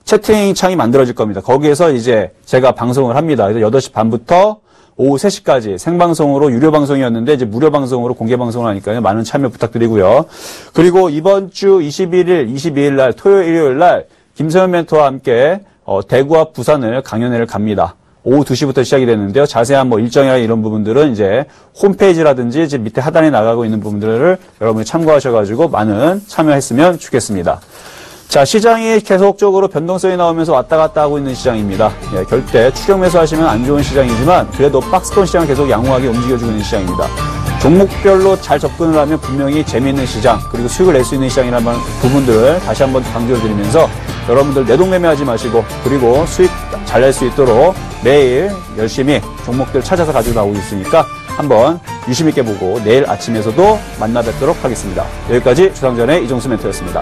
채팅창이 만들어질 겁니다. 거기에서 이제 제가 방송을 합니다. 그래서 8시 반부터 오후 3시까지 생방송으로 유료 방송이었는데 이제 무료 방송으로 공개 방송을 하니까요. 많은 참여 부탁드리고요. 그리고 이번 주 21일, 22일 날 토요일, 일요일 날 김서현 멘토와 함께 어, 대구와 부산을 강연회를 갑니다. 오후 2시부터 시작이 됐는데요. 자세한 뭐 일정이나 이런 부분들은 이제 홈페이지라든지 이제 밑에 하단에 나가고 있는 부분들을 여러분이 참고하셔가지고 많은 참여했으면 좋겠습니다. 자, 시장이 계속적으로 변동성이 나오면서 왔다 갔다 하고 있는 시장입니다. 예, 결대 추격 매수하시면 안 좋은 시장이지만 그래도 박스권 시장은 계속 양호하게 움직여주고 있는 시장입니다. 종목별로 잘 접근을 하면 분명히 재미있는 시장 그리고 수익을 낼 수 있는 시장이라는 부분들을 다시 한번 강조해 드리면서 여러분들 내동매매하지 마시고 그리고 수익 잘 낼 수 있도록 매일 열심히 종목들 찾아서 가지고 나오고 있으니까 한번 유심 있게 보고 내일 아침에서도 만나 뵙도록 하겠습니다. 여기까지 주상전의 이종수 멘토였습니다.